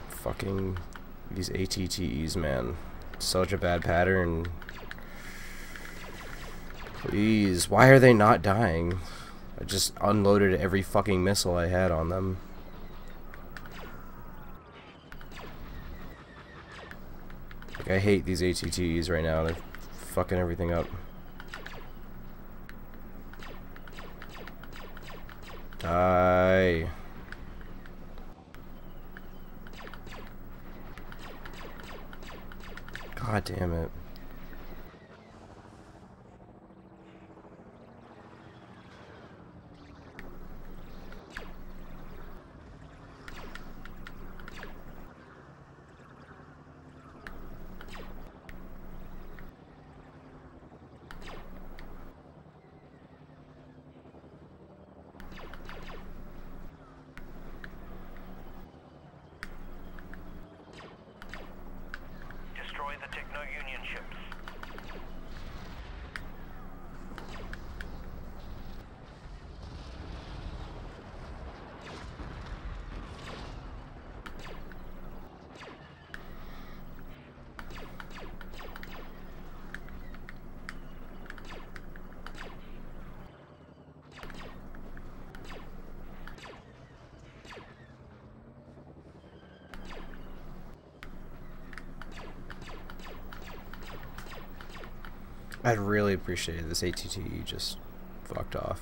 fucking these ATTEs, man. Such a bad pattern. Please, why are they not dying? I just unloaded every fucking missile I had on them. Like, I hate these ATTEs right now. They're fucking everything up. Die. God damn it. Destroy the Techno-Union ships. I'd really appreciate it. This ATTE just fucked off.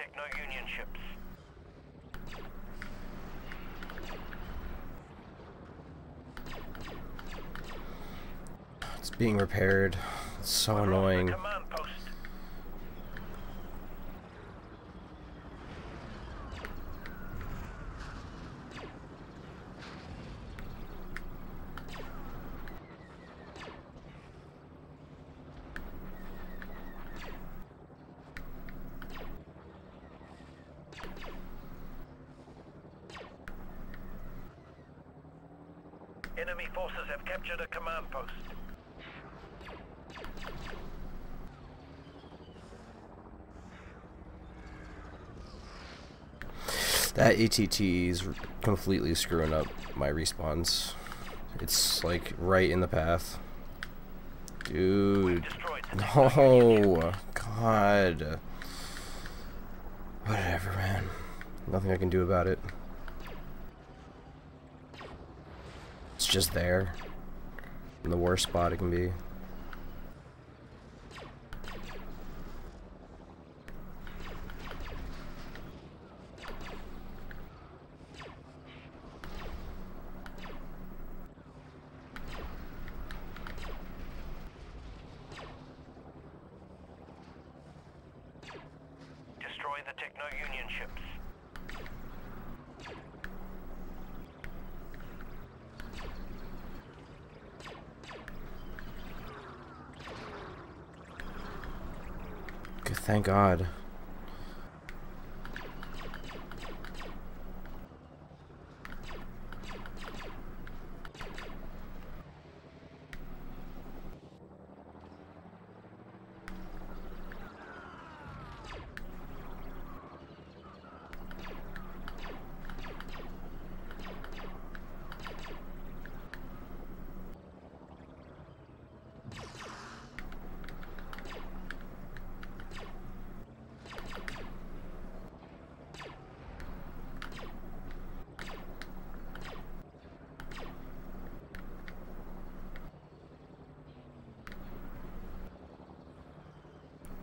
Techno-Union ships. It's being repaired. It's so annoying. Command post. Enemy forces have captured a command post. That ATT is completely screwing up my respawns. It's like right in the path. Dude. No. God. Whatever, man. Nothing I can do about it. It's just there. In the worst spot it can be. Destroy the Techno-Union ships. Good, thank God.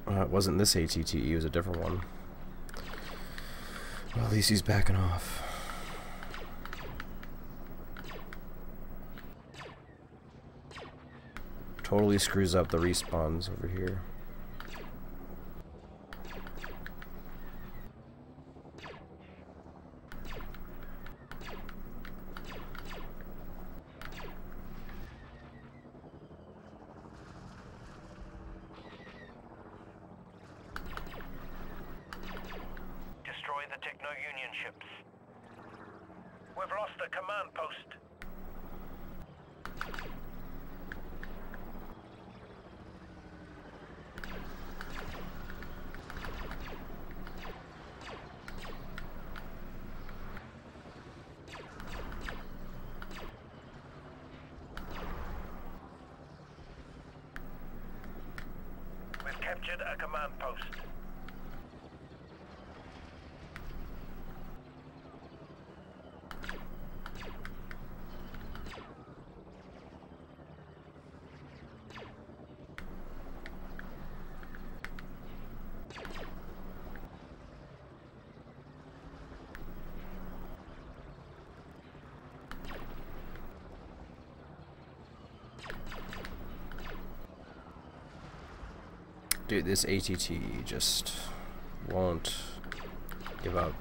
Uh, it wasn't this ATTE, it was a different one. Well, at least he's backing off. Totally screws up the respawns over here. Destroy the Techno-Union ships. We've lost the command post. We've captured a command post. Dude, this ATT just won't give up.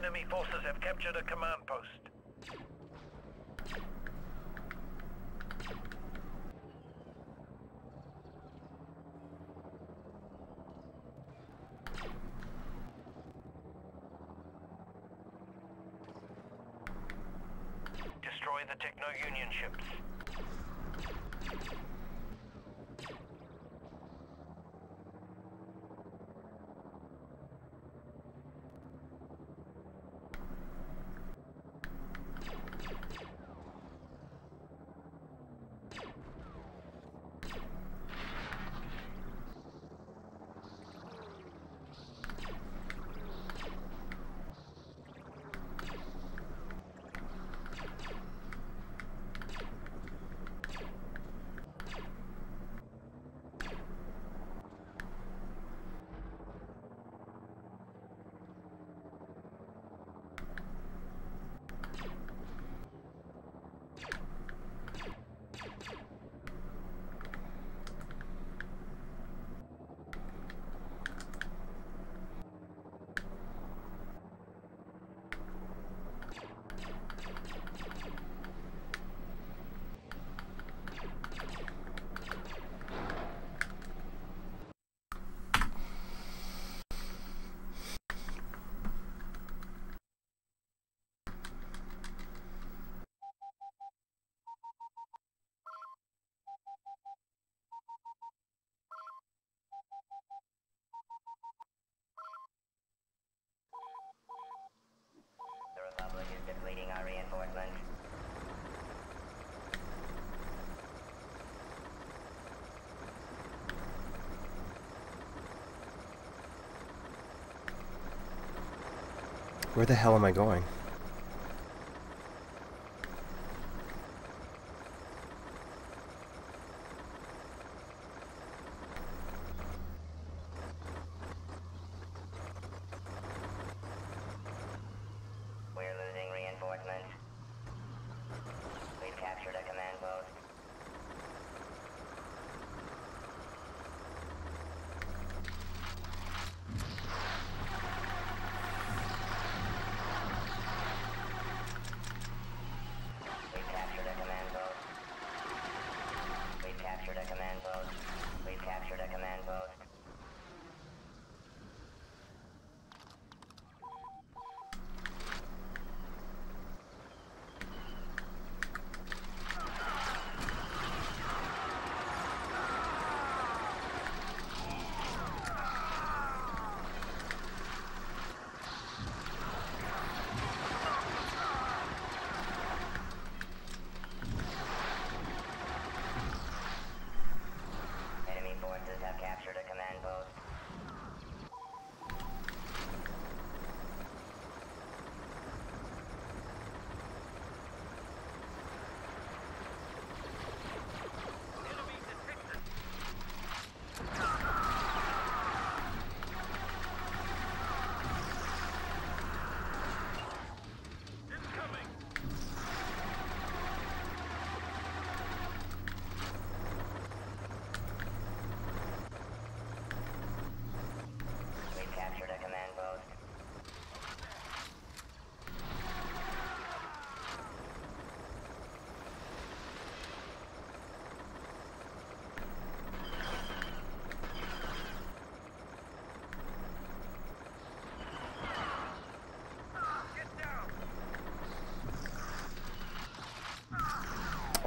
Enemy forces have captured a command post. Destroy the Techno-Union ships. Our reinforcements. Where the hell am I going?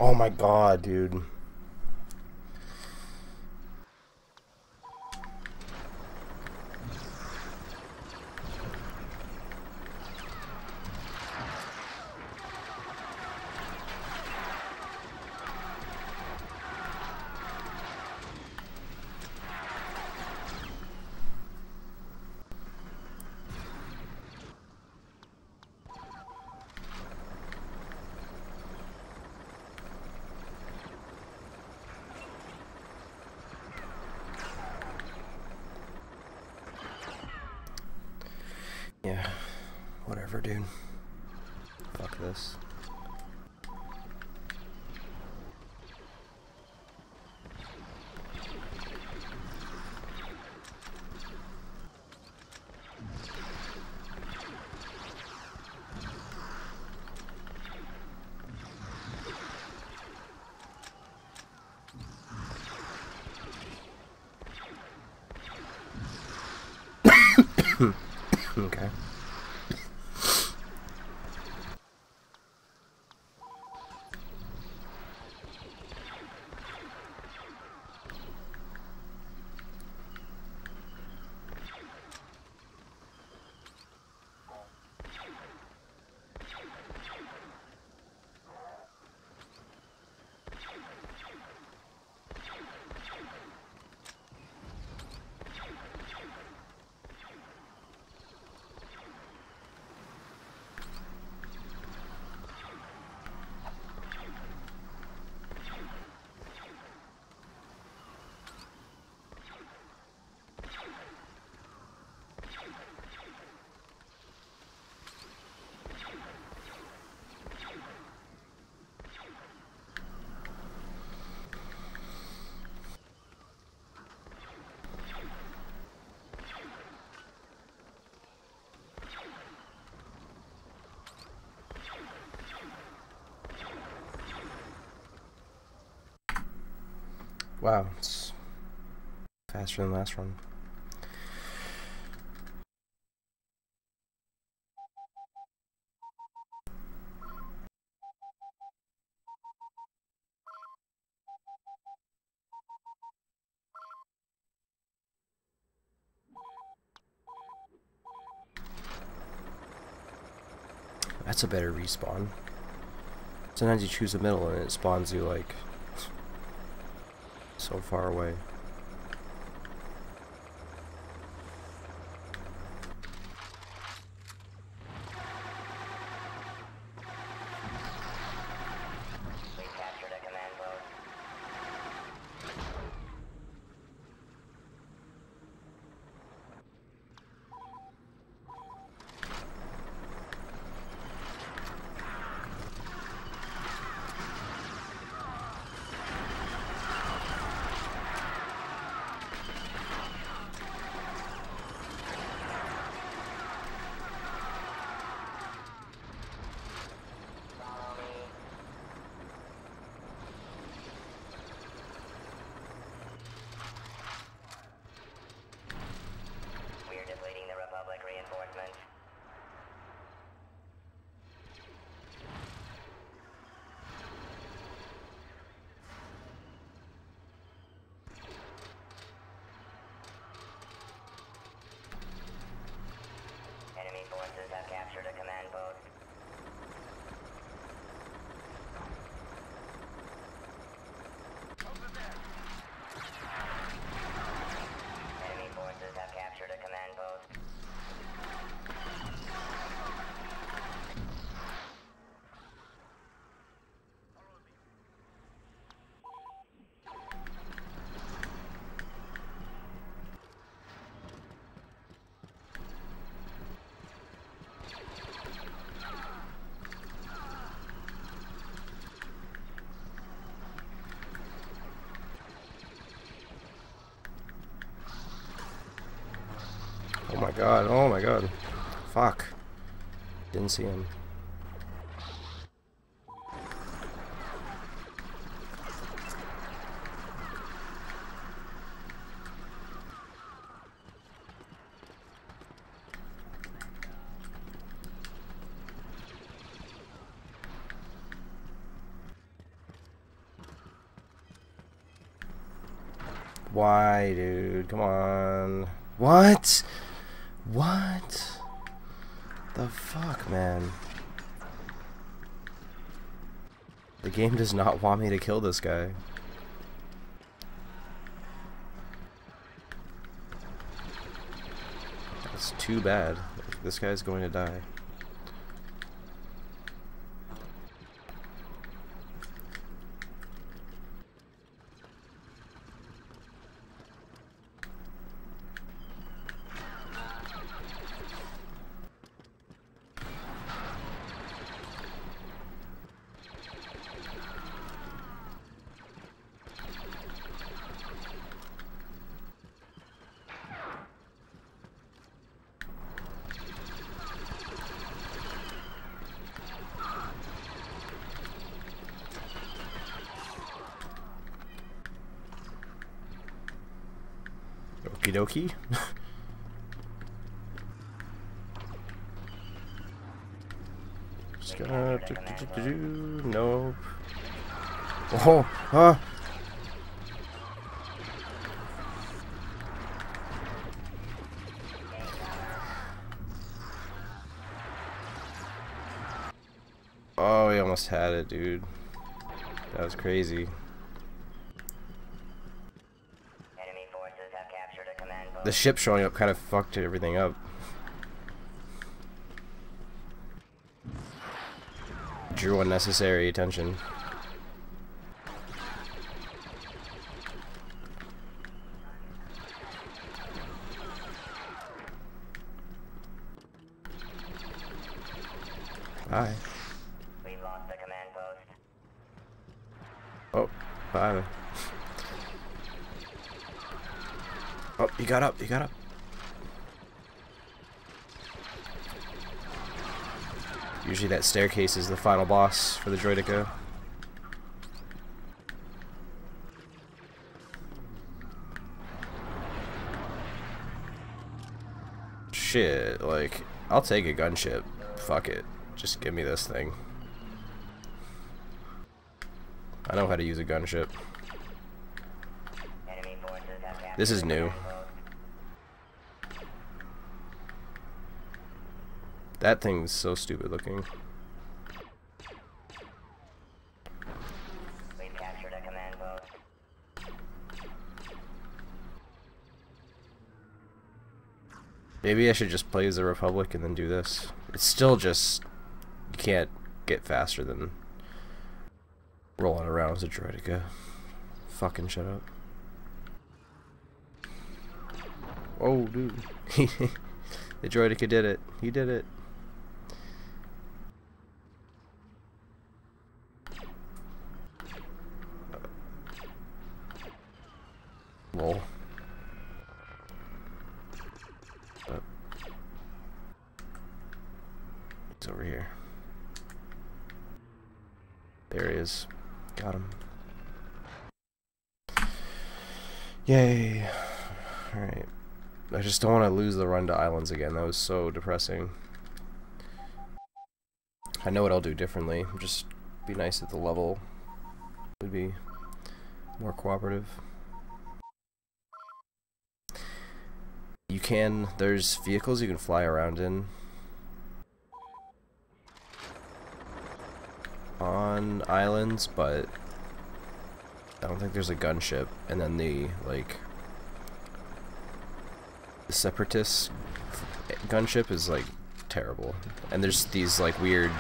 Oh my god, dude. Wow, it's faster than last run. That's a better respawn. Sometimes you choose the middle and it spawns you like so far away. We've captured a command post. Follow me. We're depleting the Republic reinforcements. Enemy forces have captured a command post. Enemy forces have captured a command post. Oh my god, oh my god. Fuck. Didn't see him. Why, dude? Come on. What? What? The fuck, man? The game does not want me to kill this guy. That's too bad. This guy's going to die. lucky. Just gonna... Do, do, do, nope. Oh! huh. Oh, we almost had it, dude. That was crazy. The ship showing up kind of fucked everything up. Drew unnecessary attention. That staircase is the final boss for the Droideka. Shit, like, I'll take a gunship. Fuck it. Just give me this thing. I know how to use a gunship. This is new. command post. That thing's so stupid looking. We've captured a command post. Maybe I should just play as the Republic and then do this. It's still just you can't get faster than rolling around as a droideka. Fucking shut up. Oh, dude. the droideka did it. He did it. Lol. But He's over here. There he is. Got him. Yay. Alright. I just don't want to lose the run to islands again. That was so depressing. I know what I'll do differently. Just be nice at the level. Would be more cooperative. You can, there's vehicles you can fly around in. On islands, but I don't think there's a gunship. And then the, like, the Separatist gunship is, like, terrible. And there's these, like, weird,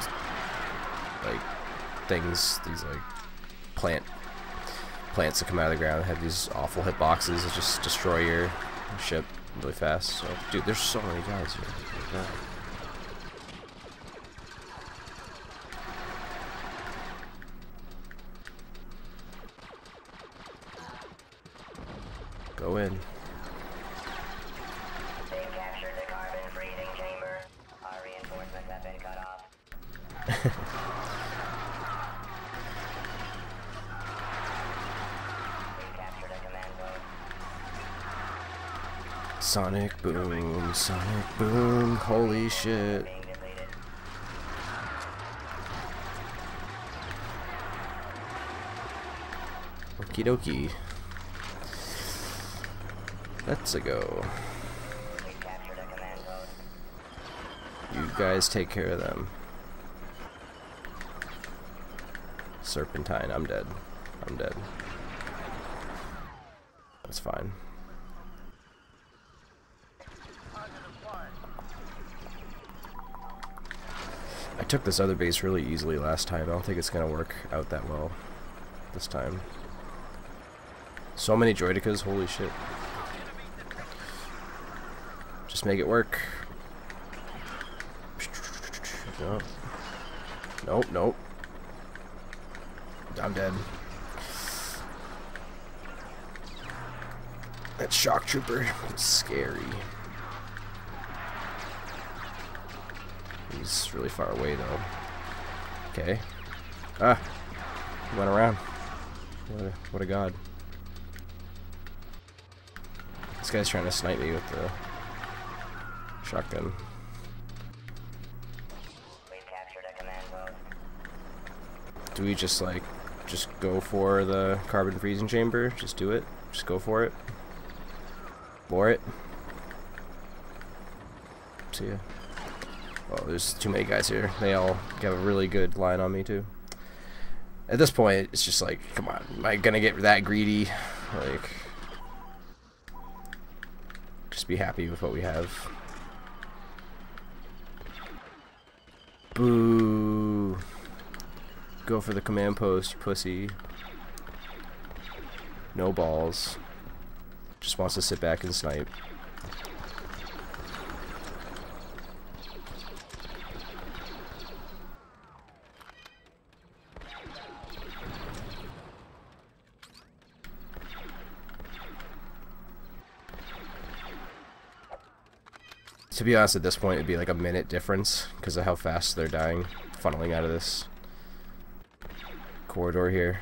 like, things, these, like, plant, plants that come out of the ground have these awful hitboxes that just destroy your ship really fast. So, dude, there's so many guys here. Oh command post. Sonic boom, sonic boom, holy shit. Okie dokie. Let's go. You guys take care of them. Serpentine, I'm dead. I'm dead. That's fine. I took this other base really easily last time. I don't think it's gonna work out that well this time. So many droidekas, holy shit. Make it work. No. Nope, nope. I'm dead. That shock trooper, is scary. He's really far away though. Okay. Ah! He went around. What a, what a god. This guy's trying to snipe me with the shotgun. We've captured a command post. Do we just like just go for the carbon freezing chamber? Just do it. Just go for it. Bore it. See ya. Oh, there's too many guys here. They all have a really good line on me too. At this point, it's just like, come on, am I gonna get that greedy? Like, just be happy with what we have. Boo. Go for the command post, pussy. No balls. Just wants to sit back and snipe. To be honest, at this point, it'd be like a minute difference because of how fast they're dying, funneling out of this corridor here.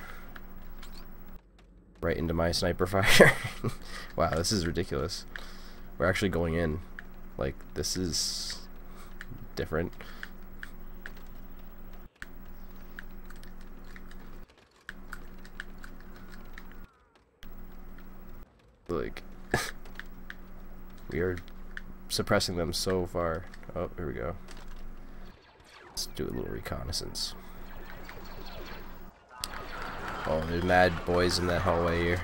Right into my sniper fire. wow, this is ridiculous. We're actually going in. Like, this is different. Like, we are suppressing them so far. Oh, here we go. Let's do a little reconnaissance. Oh, there's mad boys in that hallway here.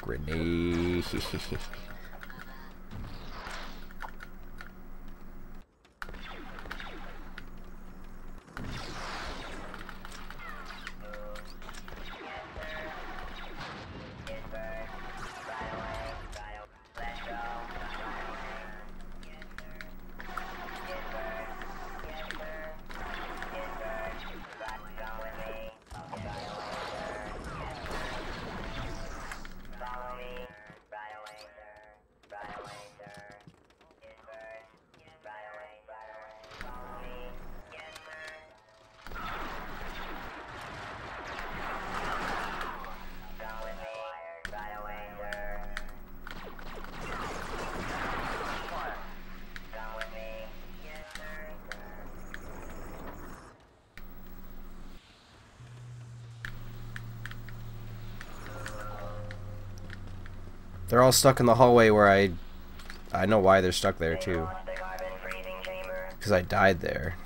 Grenade. They're all stuck in the hallway where I... I know why they're stuck there too. Because I died there.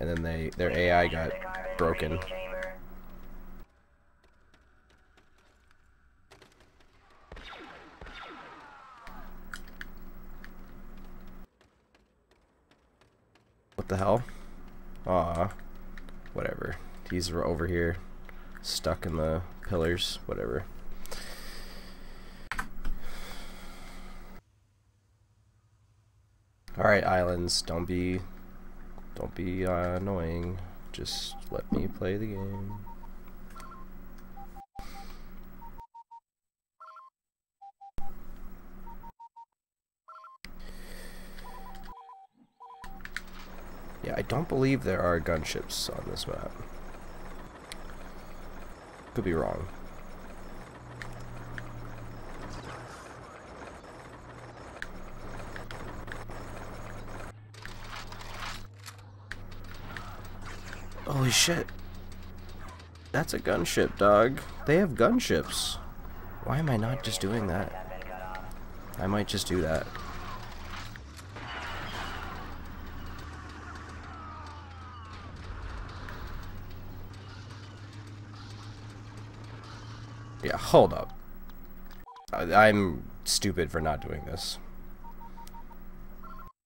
And then they their AI got broken. What the hell? Aw. Whatever. He's r- over here. Stuck in the pillars. Whatever. Alright, islands. Don't be... Don't be uh, annoying. Just let me play the game. Yeah, I don't believe there are gunships on this map. Could be wrong. Holy shit. That's a gunship, dog. They have gunships. Why am I not just doing that? I might just do that. Yeah, hold up. I'm stupid for not doing this.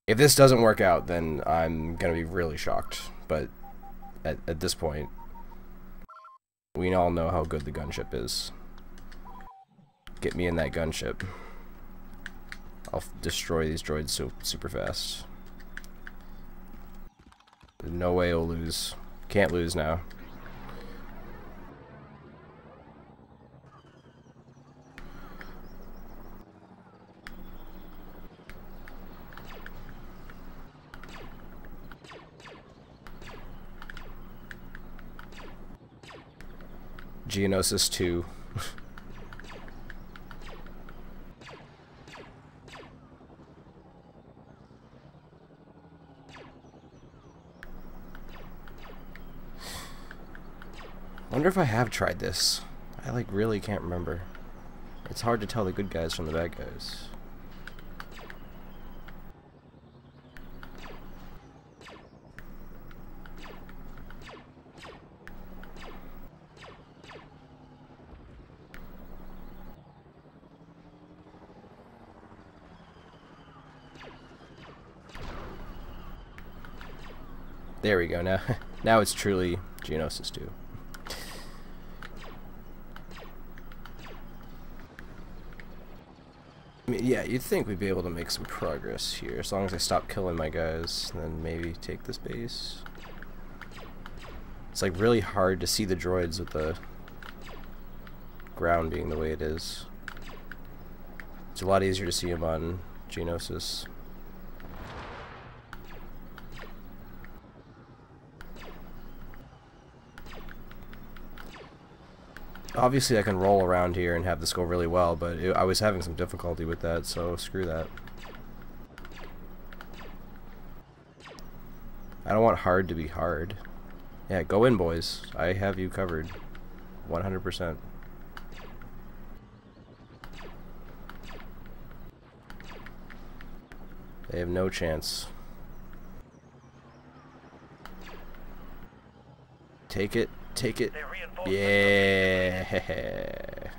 If this doesn't work out, then I'm gonna be really shocked. But at, at this point, we all know how good the gunship is. Get me in that gunship. I'll destroy these droids so super fast. No way I'll lose. Can't lose now. Geonosis 2. wonder if I have tried this. I like really can't remember. It's hard to tell the good guys from the bad guys. There we go. Now, now it's truly Geonosis 2. I mean, yeah, you'd think we'd be able to make some progress here, as long as I stop killing my guys, and then maybe take this base. It's like really hard to see the droids with the ground being the way it is. It's a lot easier to see them on Geonosis. Obviously I can roll around here and have this go really well, but it, I was having some difficulty with that, so screw that. I don't want hard to be hard. Yeah, go in, boys. I have you covered. 100%. They have no chance. Take it, take it. Yeah.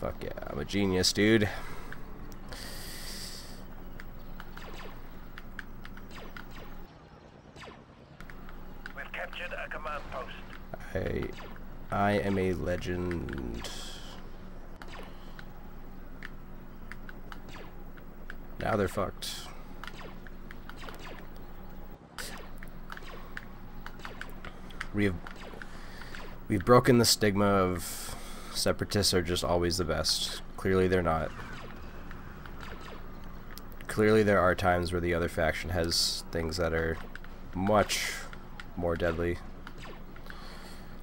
Fuck yeah, I'm a genius, dude. We've captured a command post. I I am a legend. Now they're fucked. We've we've broken the stigma of separatists are just always the best. Clearly they're not. Clearly there are times where the other faction has things that are much more deadly.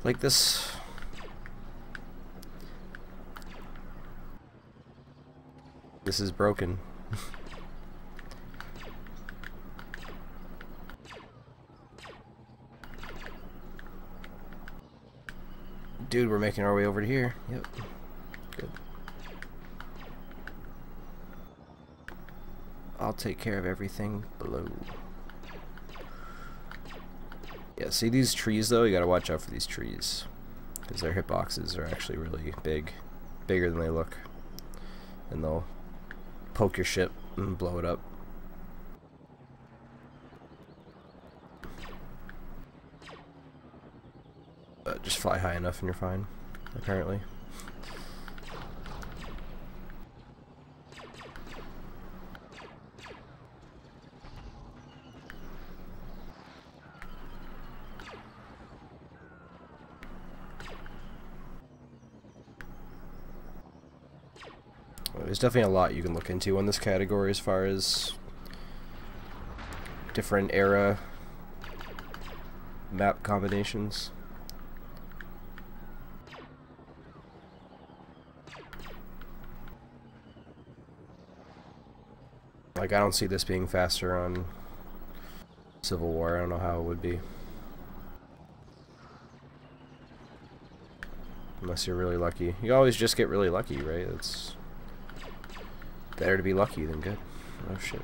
Like this This is broken. Dude, we're making our way over to here. Yep. Good. I'll take care of everything below. Yeah, see these trees though? You gotta watch out for these trees. Because their hitboxes are actually really big. Bigger than they look. And they'll poke your ship and blow it up. But just fly high enough and you're fine, apparently. There's definitely a lot you can look into on this category as far as different era map combinations. Like, I don't see this being faster on Civil War. I don't know how it would be. Unless you're really lucky. You always just get really lucky, right? It's better to be lucky than good. Oh shit.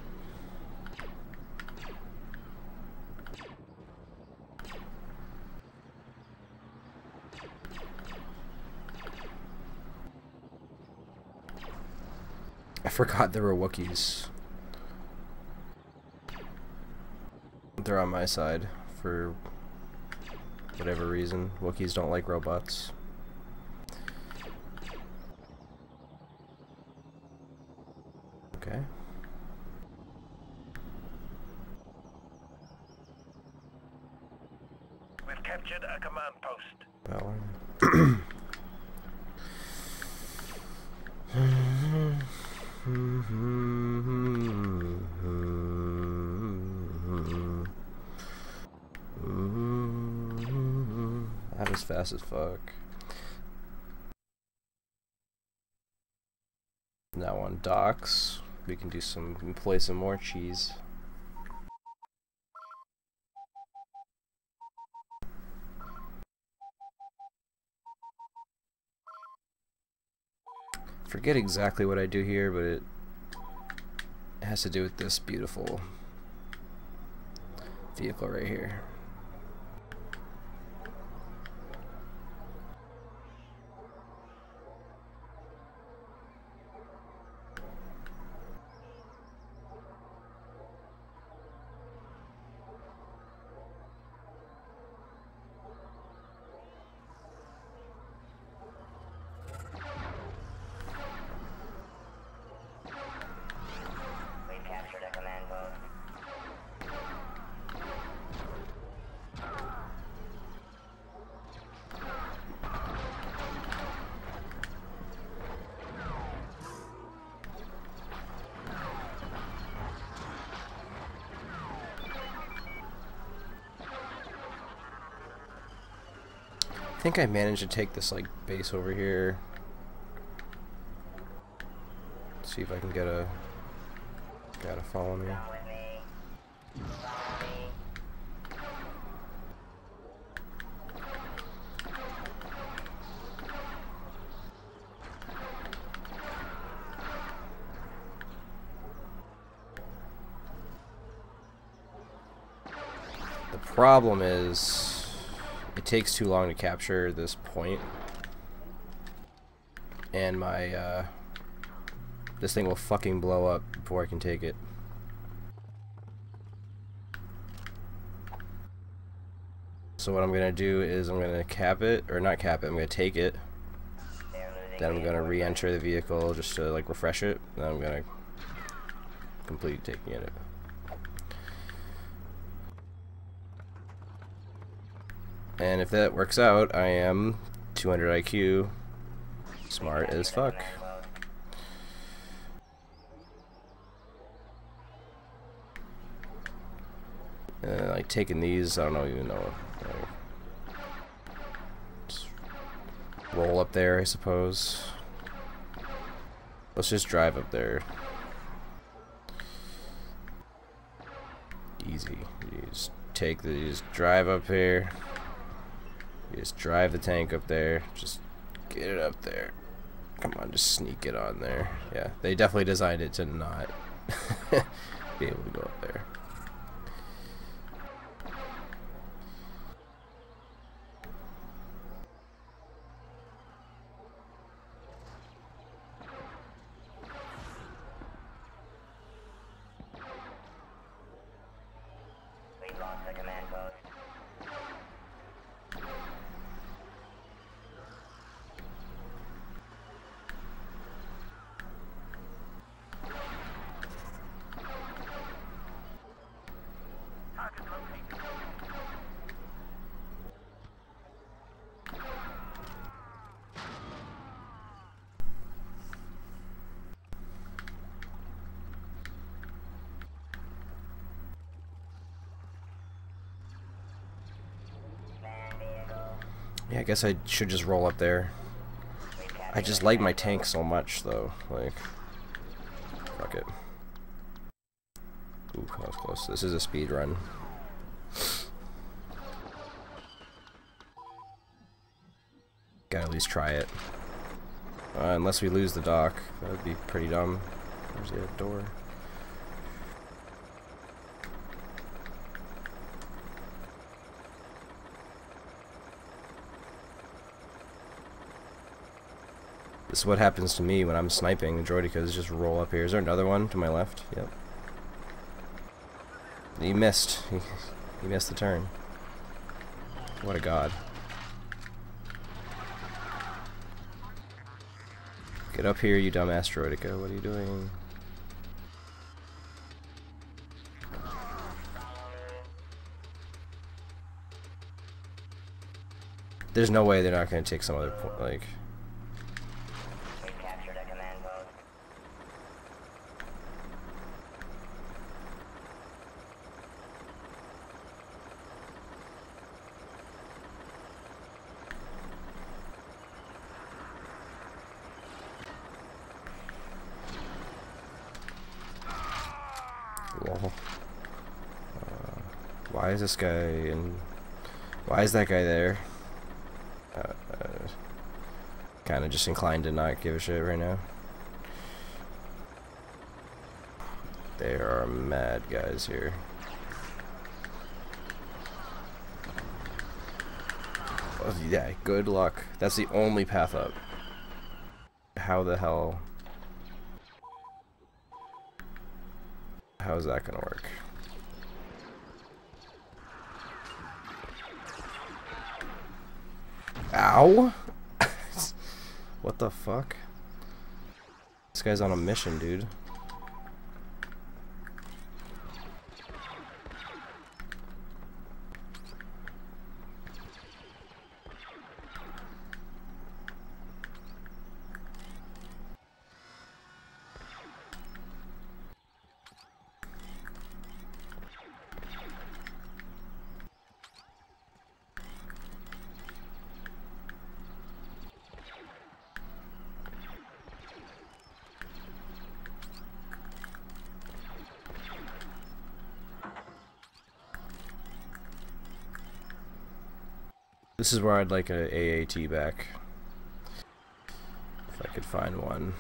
I forgot there were Wookiees. They're on my side for whatever reason. Wookiees don't like robots. fast as fuck. Now on docks, we can do some, play some more cheese. Forget exactly what I do here, but it has to do with this beautiful vehicle right here. Think I managed to take this like base over here. See if I can get a me. Follow me. The problem is it takes too long to capture this point. And my uh this thing will fucking blow up before I can take it. So what I'm gonna do is I'm gonna cap it, or not cap it, I'm gonna take it. Then I'm gonna re-enter the vehicle just to like refresh it. Then I'm gonna complete taking it. And if that works out, I am 200 IQ, smart as fuck. Uh, like taking these, I don't know even know. Roll up there, I suppose. Let's just drive up there. Easy. You just take the, you just drive up here. Just drive the tank up there. Just get it up there. Come on, just sneak it on there. Yeah, they definitely designed it to not be able to go up there. We lost the command post. Target located. Man vehicle. Yeah, I guess I should just roll up there. I just like my tank so much, though. Like, fuck it. Ooh, was close. This is a speed run. Gotta at least try it. Uh, unless we lose the dock, that would be pretty dumb. There's the door. This is what happens to me when I'm sniping. The Droidekas just roll up here. Is there another one to my left? Yep. He missed. He, he missed the turn. What a god. Get up here, you dumb Droideka. What are you doing? There's no way they're not going to take some other point. Like, is this guy and why is that guy there? Uh, kind of just inclined to not give a shit right now. There are mad guys here. Oh, yeah, good luck. That's the only path up. How the hell... How's that gonna work? Ow! what the fuck? This guy's on a mission, dude. This is where I'd like a AAT back. If I could find one.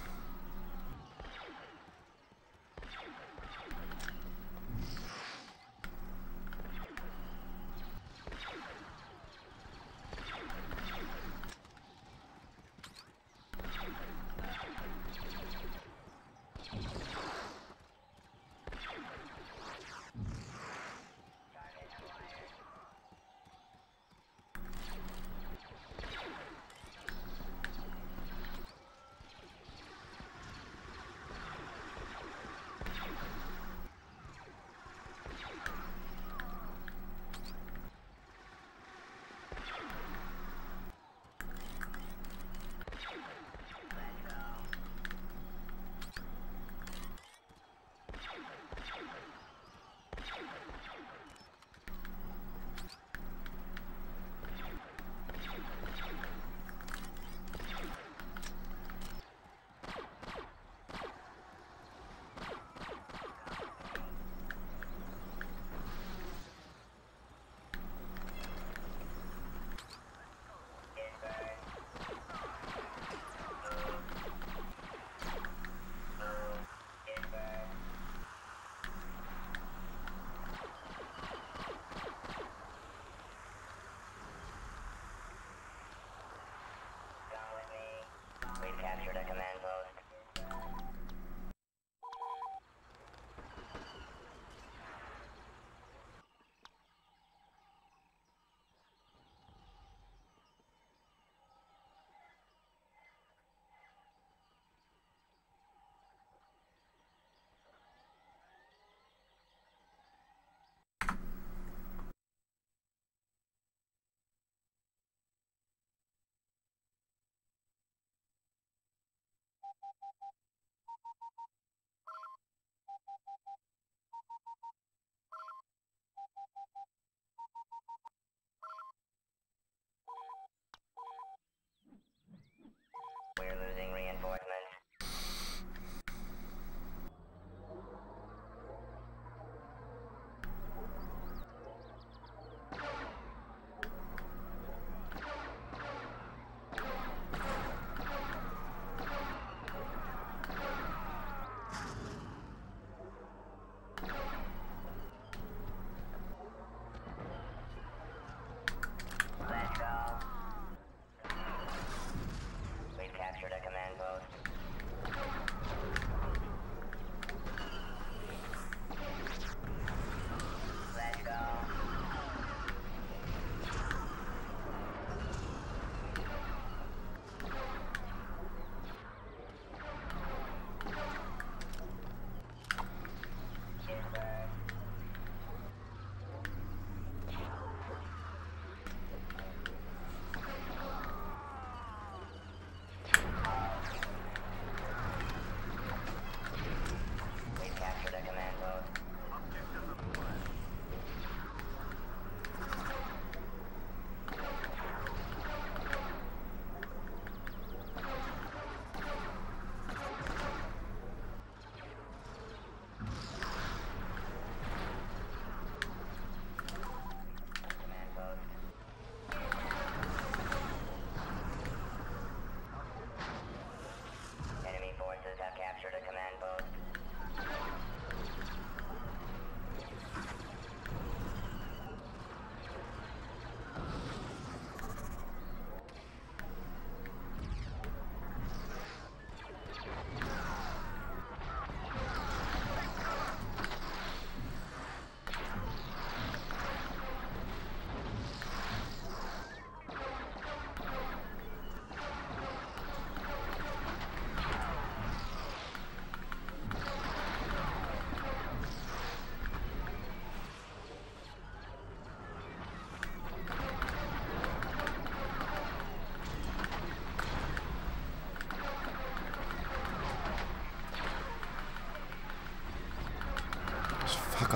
We're losing reinforcements.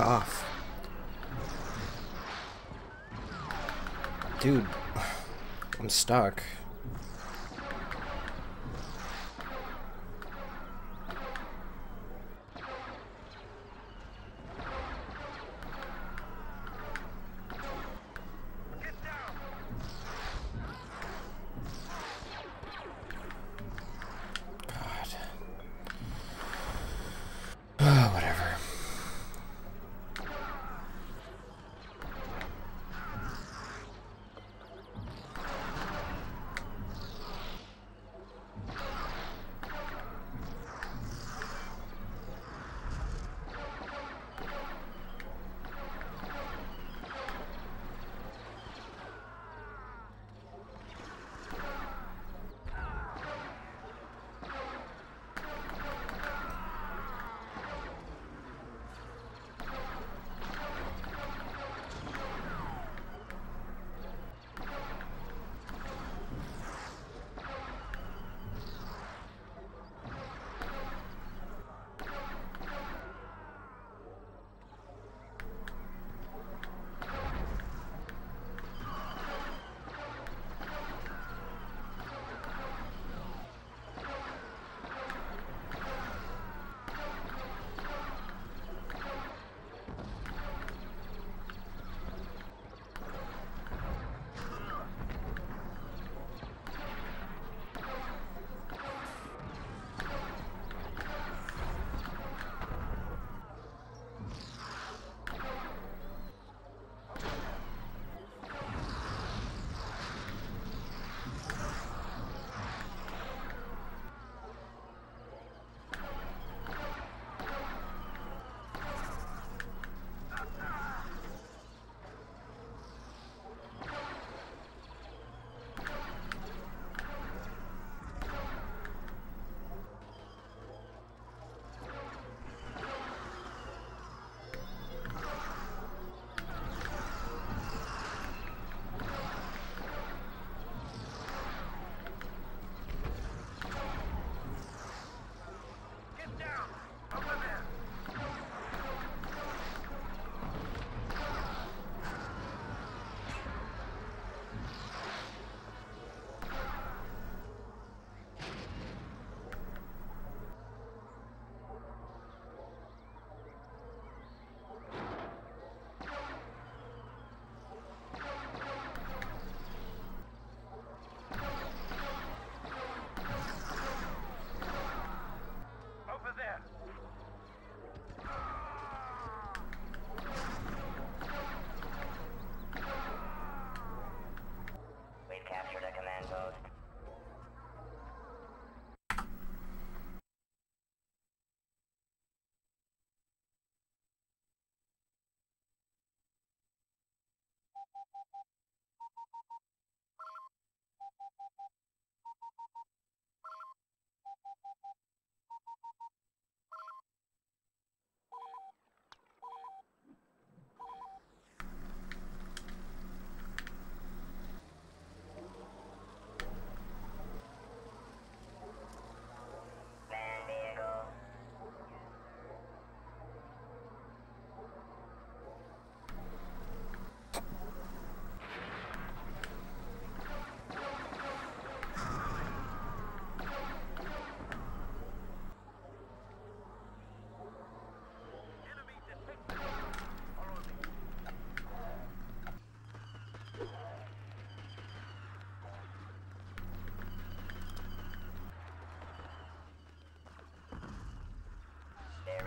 Off. Dude, I'm stuck.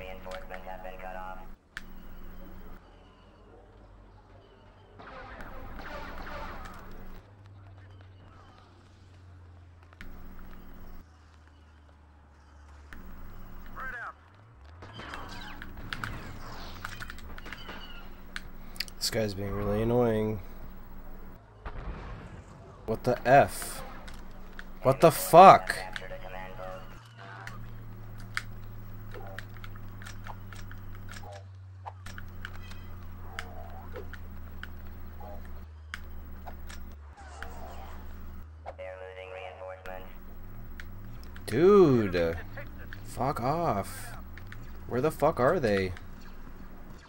Reinforcements have been cut off. This guy's being really annoying. What the F? What the fuck? Captured a command post. They're losing reinforcements. Dude, Detected! Fuck are they?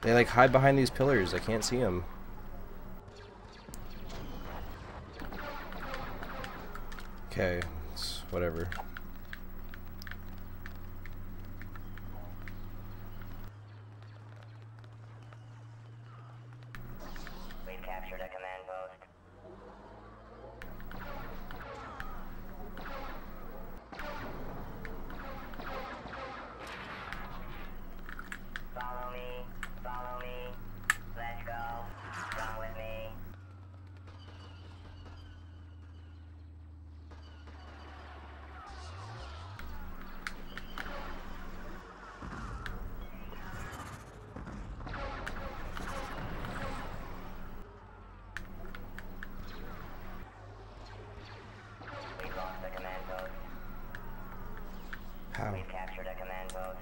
They like hide behind these pillars. I can't see them. Okay, it's whatever. We've captured a command post. Follow me, follow me. Let's go. Come with me. We've lost the command post. How? We've captured a command post.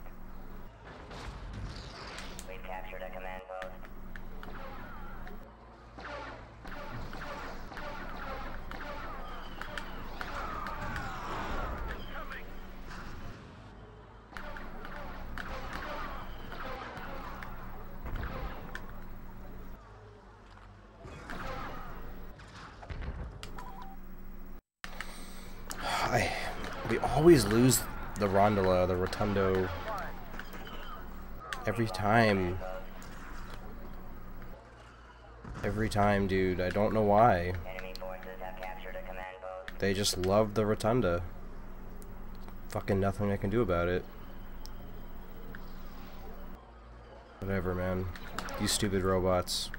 We've captured a command post. I we always lose the rondola, the rotundo. Every time. Every time, dude. I don't know why. They just love the rotunda. Fucking nothing I can do about it. Whatever, man. You stupid robots.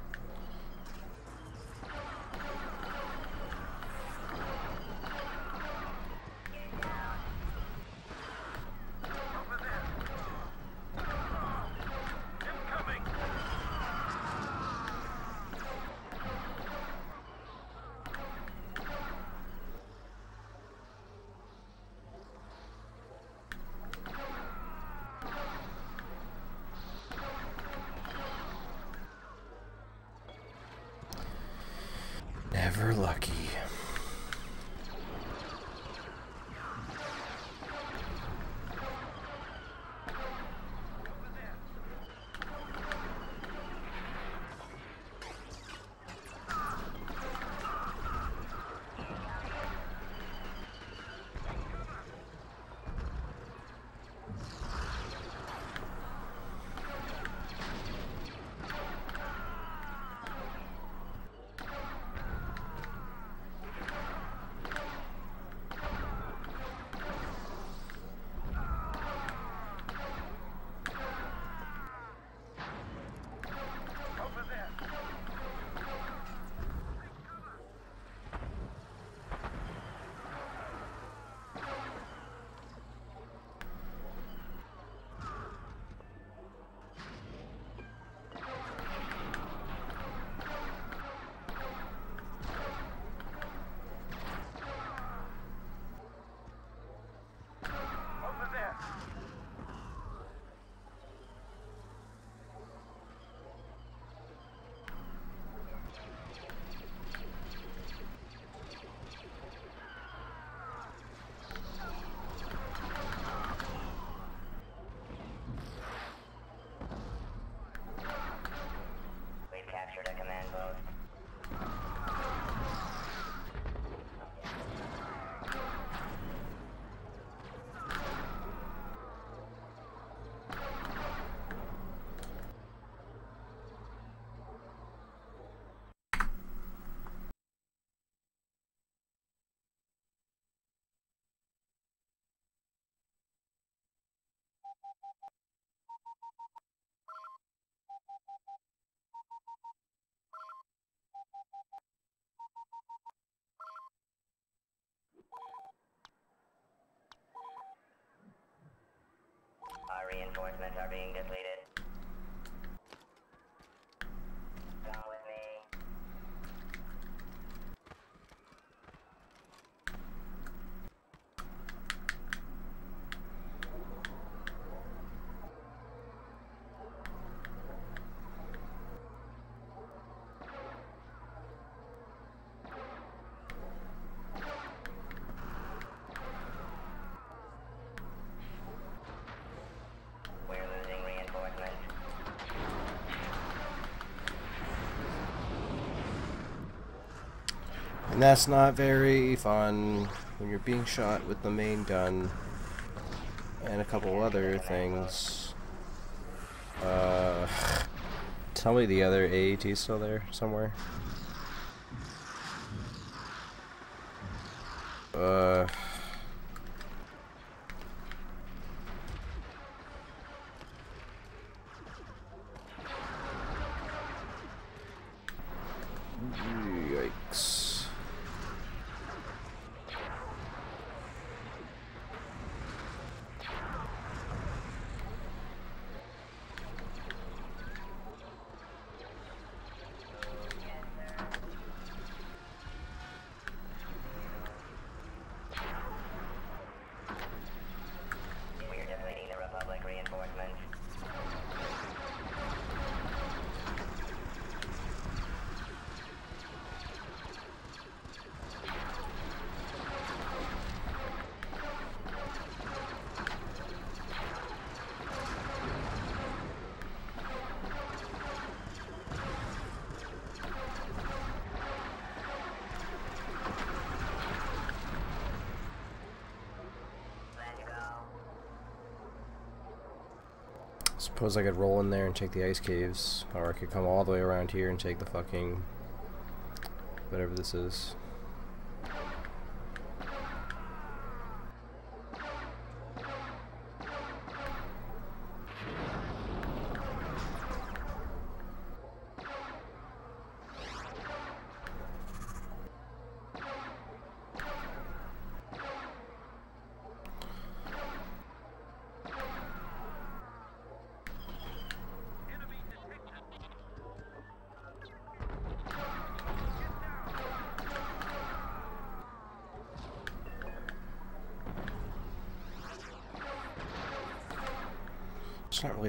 Reinforcements are being depleted. Come with me. We're losing reinforcements. And that's not very fun when you're being shot with the main gun and a couple other things. Uh, tell me the other AAT still there somewhere. Uh. Yikes. We are defeating the Republic reinforcements. Let's go. Suppose I could roll in there and take the ice caves, or I could come all the way around here and take the fucking whatever this is.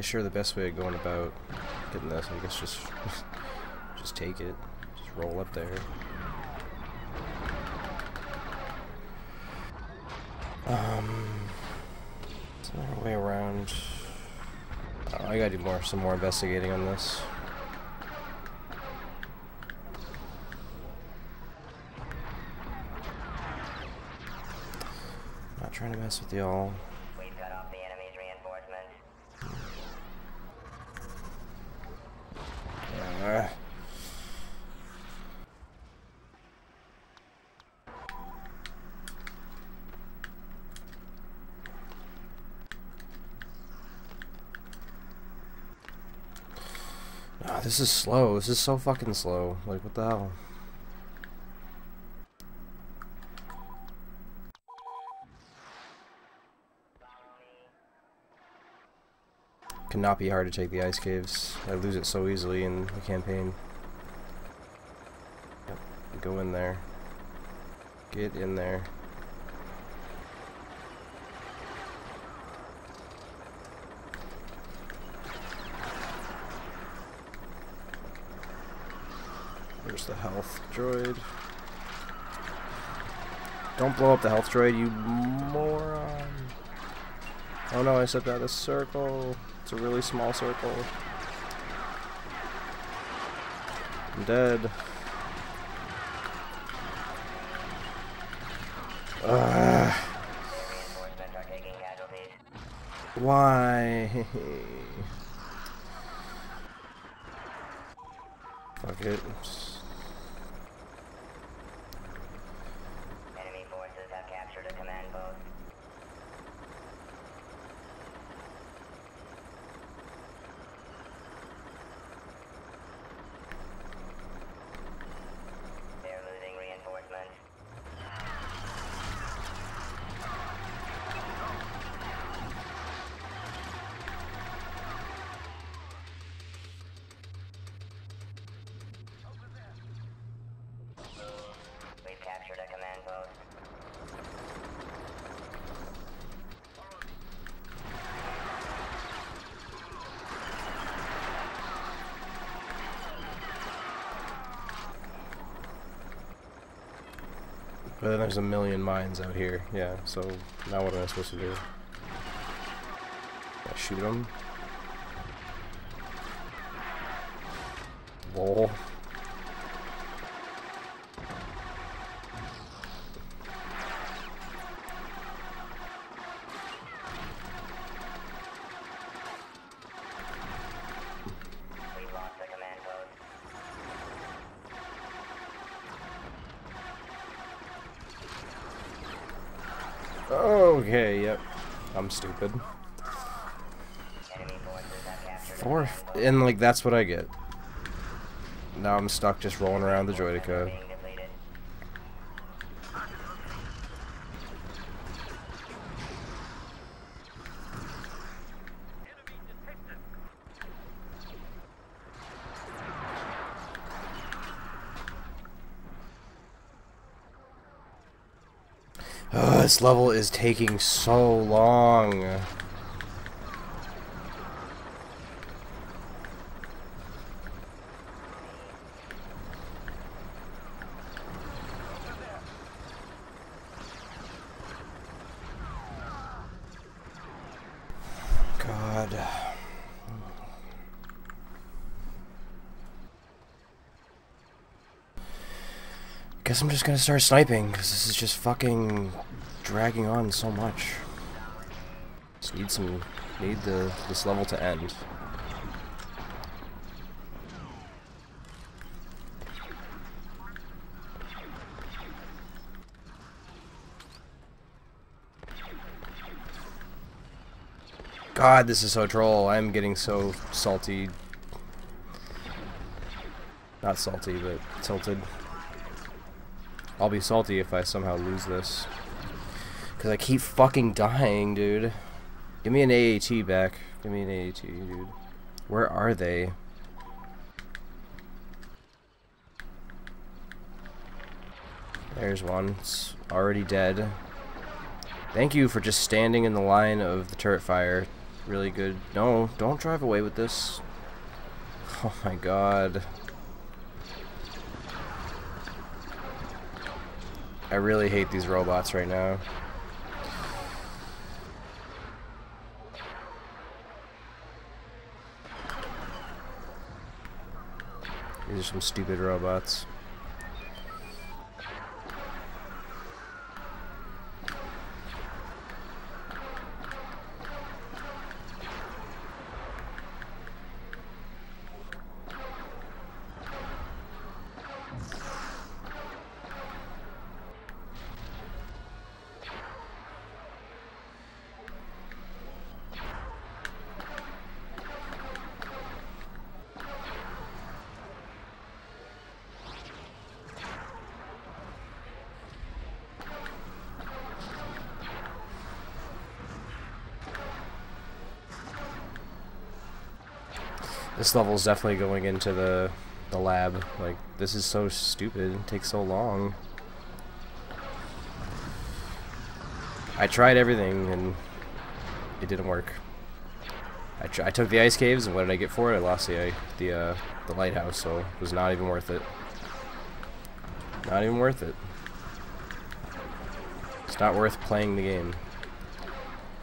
Sure the best way of going about getting this. I guess just just take it. Just roll up there. Um, is there a way around? Oh, I gotta do more, some more investigating on this. Not trying to mess with y'all. We've cut off the enemy's reinforcements. Uh, Ah, this is slow. This is so fucking slow. Like, what the hell? Cannot be hard to take the ice caves. I lose it so easily in the campaign. Yep. Go in there. Get in there. The health droid. Don't blow up the health droid, you moron. Oh no, I stepped out of circle. It's a really small circle. I'm dead. Ugh. Why? Fuck it. Enemy forces have captured a command post. They're losing reinforcements. We've captured a command post. But then there's a million mines out here. Yeah, so now what am I supposed to do? I shoot them? Lol. Stupid. Fourth. And, like, that's what I get. Now I'm stuck just rolling around the Joytica. being depleted. Ugh, this level is taking so long. Guess I'm just gonna start sniping because this is just fucking dragging on so much. Just need some, need the this level to end. God, this is so troll. I'm getting so salty. Not salty, but tilted. I'll be salty if I somehow lose this. Because I keep fucking dying, dude. Give me an AAT back. Give me an AAT, dude. Where are they? There's one. It's already dead. Thank you for just standing in the line of the turret fire. Really good. No, don't drive away with this. Oh my god. I really hate these robots right now. Some stupid robots. This level is definitely going into the the lab. Like this is so stupid. It takes so long. I tried everything and it didn't work. I, I took the ice caves and what did I get for it? I lost the the uh, the lighthouse, so it was not even worth it. Not even worth it. It's not worth playing the game.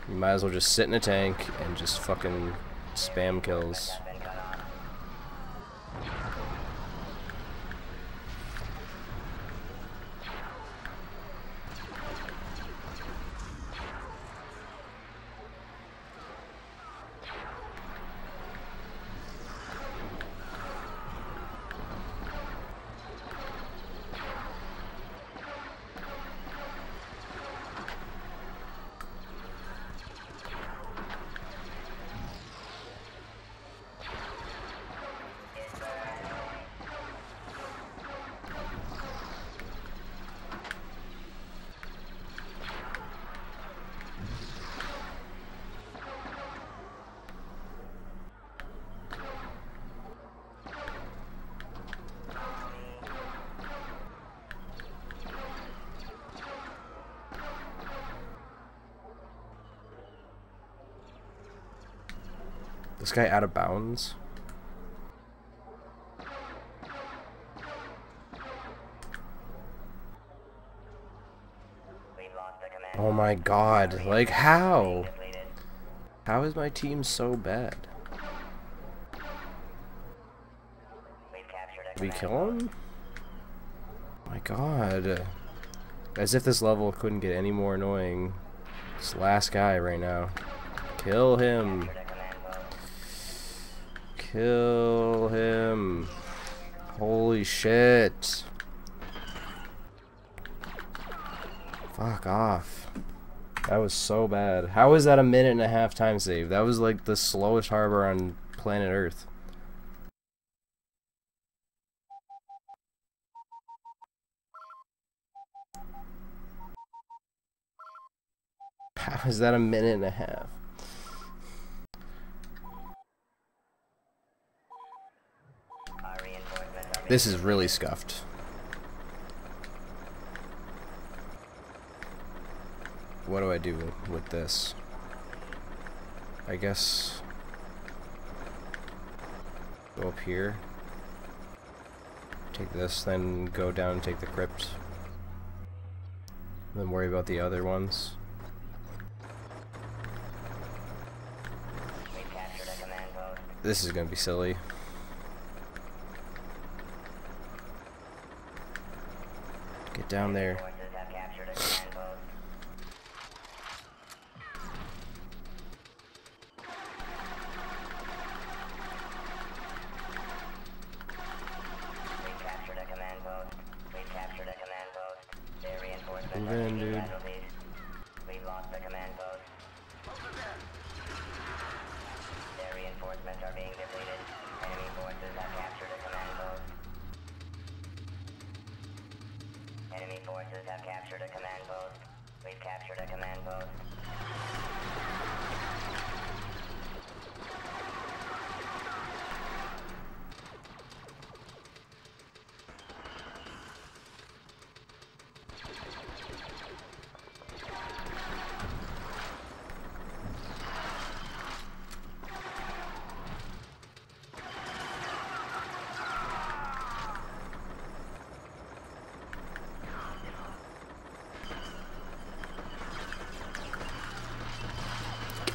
You might as well just sit in a tank and just fucking spam kills. This guy out of bounds? Oh my god, like how? How is my team so bad? Did we kill him? Oh my god. As if this level couldn't get any more annoying. This last guy right now. Kill him. Captured a command post. Kill him. Holy shit. Fuck off. That was so bad. How is that a minute and a half time save? That was like the slowest harbor on planet Earth. How is that a minute and a half? Our reinforcements are This is really scuffed. What do I do with this? I guess go up here. Take this, then go down and take the crypt. Then worry about the other ones. This is gonna be silly. Down there.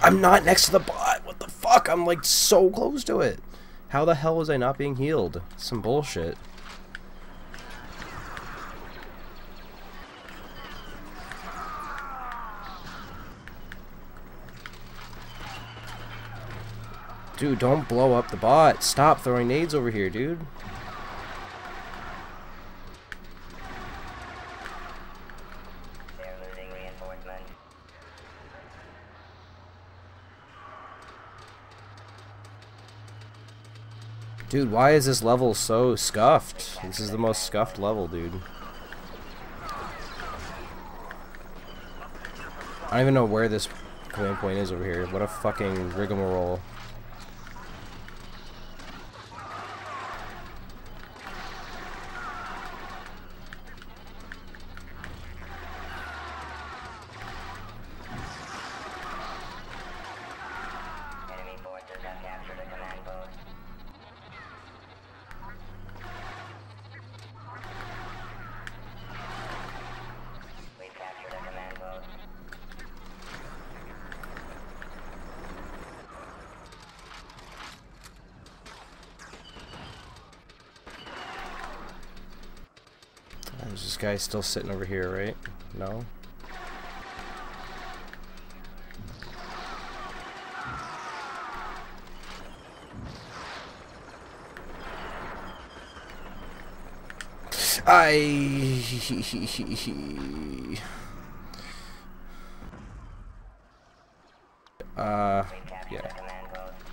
I'm not next to the bot. What the fuck? I'm like so close to it. How the hell was I not being healed? Some bullshit. Dude, don't blow up the bot. Stop throwing nades over here, dude. They're losing reinforcements. Dude, why is this level so scuffed? This is the most scuffed level, dude. I don't even know where this command point is over here. What a fucking rigmarole. Enemy forces have captured a command post. We've captured a command post. There's this guy still sitting over here, right? No? I. Uh, We've captured yeah. a command post.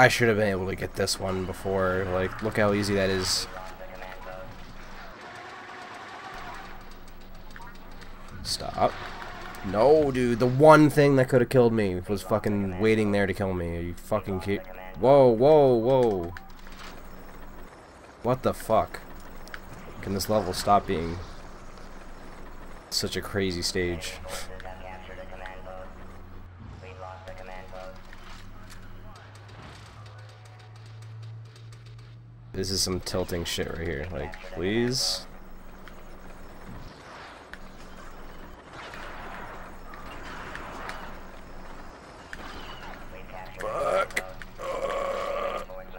I should have been able to get this one before. Like, look how easy that is. Stop. No, dude. The one thing that could have killed me was fucking waiting there to kill me. Are you fucking ki- Whoa, whoa, whoa. What the fuck? Can this level stop being such a crazy stage? This is some tilting shit right here. Like, please. Reinforcements.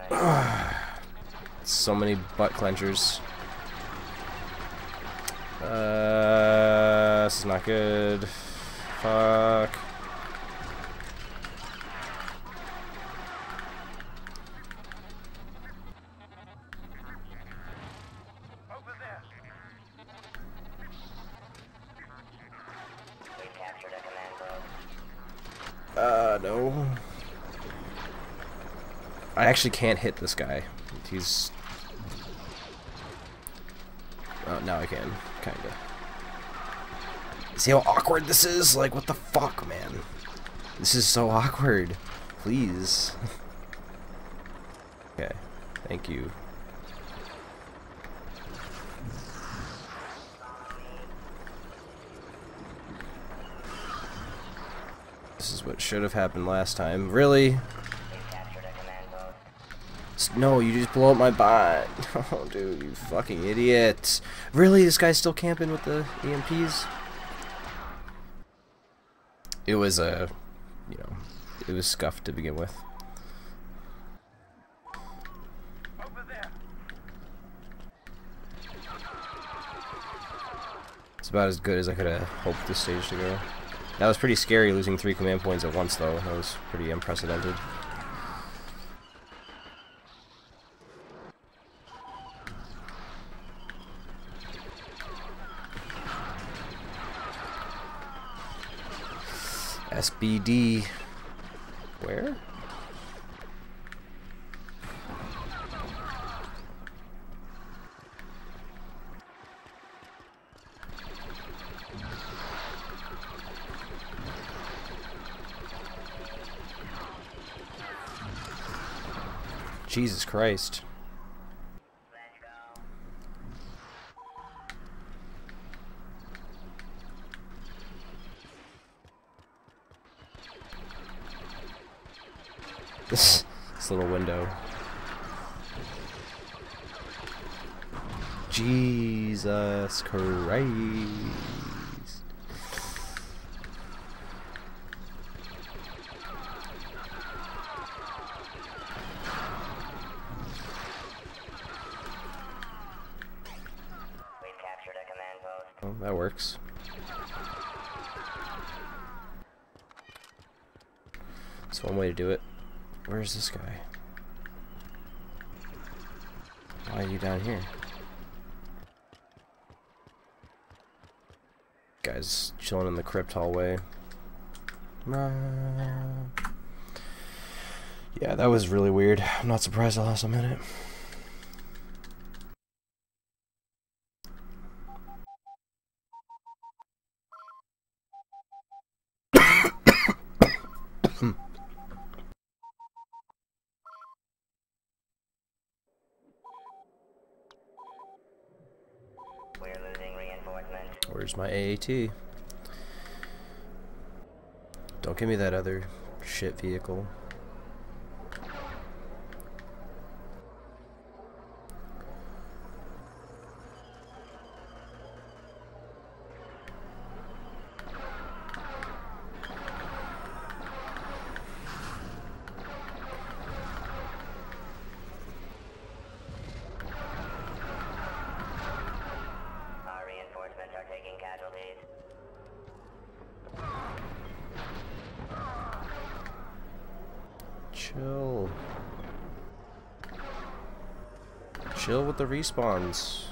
So many butt clenchers. Uh, this is not good. Fuck. Uh, no. I actually can't hit this guy. He's... Oh, now I can. Kinda. See how awkward this is? Like, what the fuck, man? This is so awkward. Please. okay. Thank you. This is what should have happened last time. Really? We've captured a command post. No, you just blow up my bot. Oh, dude, you fucking idiot. Really? This guy's still camping with the EMPs? It was, uh, you know, it was scuffed to begin with. It's about as good as I could have hoped this stage to go. That was pretty scary losing three command points at once, though. That was pretty unprecedented. SBD. Where? Jesus Christ. Christ. We've captured a command post. Oh, that works. That's one way to do it. Where's this guy? Why are you down here? Guy's chilling in the crypt hallway. Ah. Yeah, that was really weird. I'm not surprised I lost a minute. My AAT? Don't give me that other shit vehicle. Our reinforcements are taking casualties. Chill. Chill with the respawns.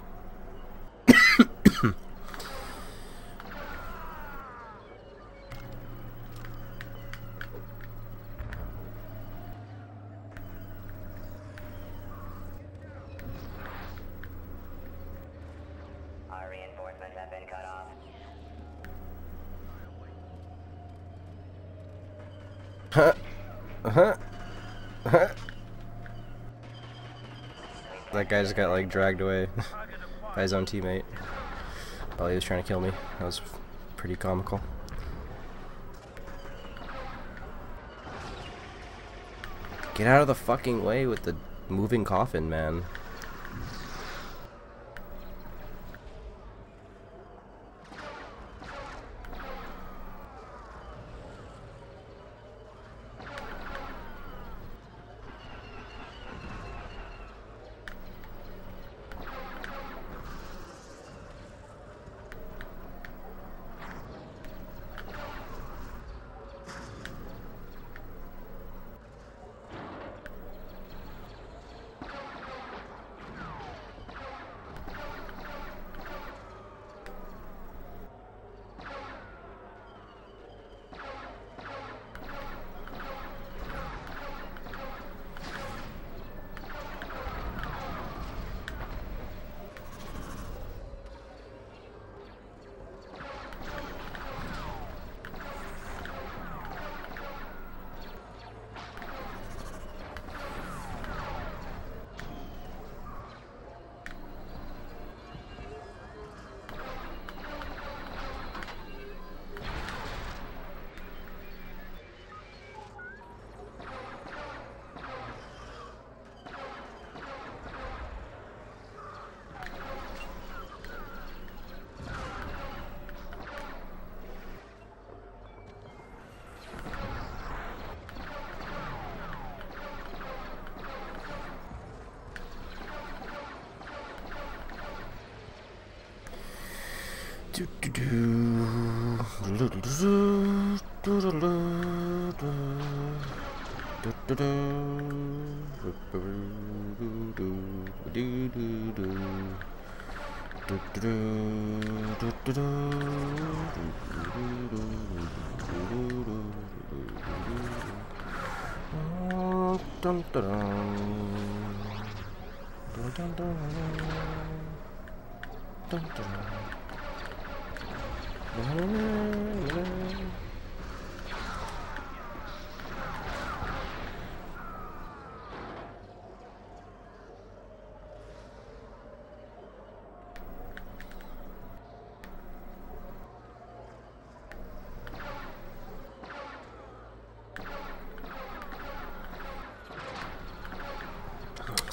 Our reinforcements have been cut off. Huh. Uh-huh. Uh-huh. That guy just got like dragged away by his own teammate while he was trying to kill me. That was pretty comical. Get out of the fucking way with the moving coffin, man.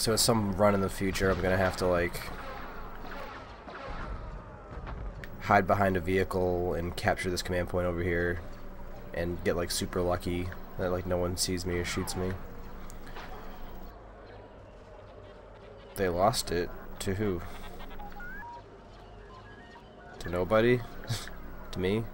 So at some run in the future, I'm gonna have to like hide behind a vehicle and capture this command point over here, and get like super lucky that like no one sees me or shoots me. They lost it to who? To nobody? to me?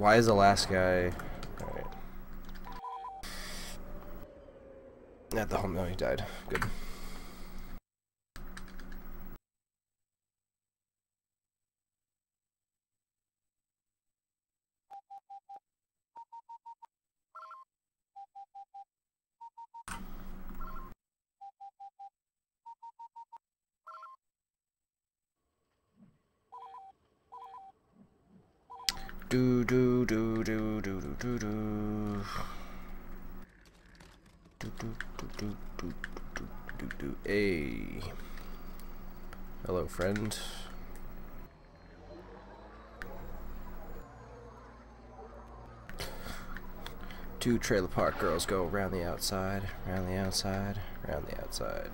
Why is the last guy... At the home... No, he died. Good. Trailer park girls go around the outside, around the outside, around the outside.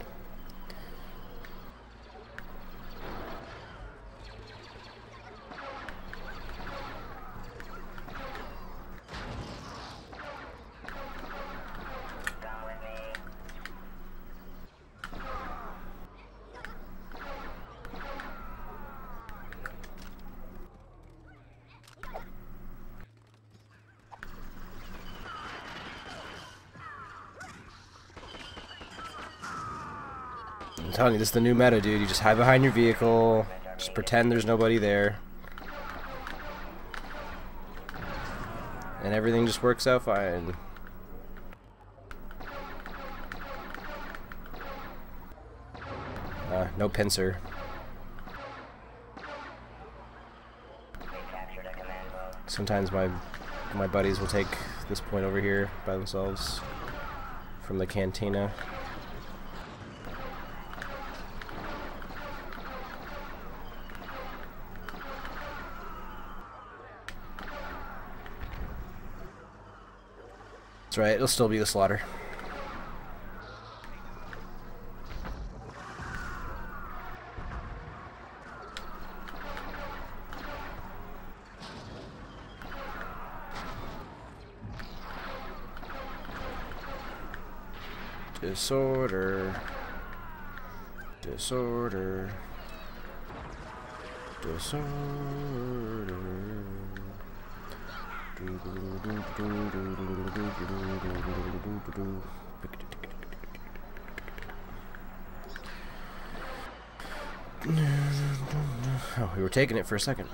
Telling you, this is the new meta, dude. You just hide behind your vehicle, just pretend there's nobody there. And everything just works out fine. Uh, no pincer. Sometimes my my buddies will take this point over here by themselves from the cantina. That's right, it'll still be the slaughter. Disorder. Disorder. Disorder. Oh, we were taking it for a second.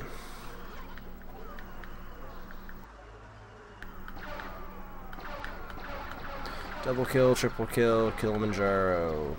Double kill, triple kill, Kilimanjaro.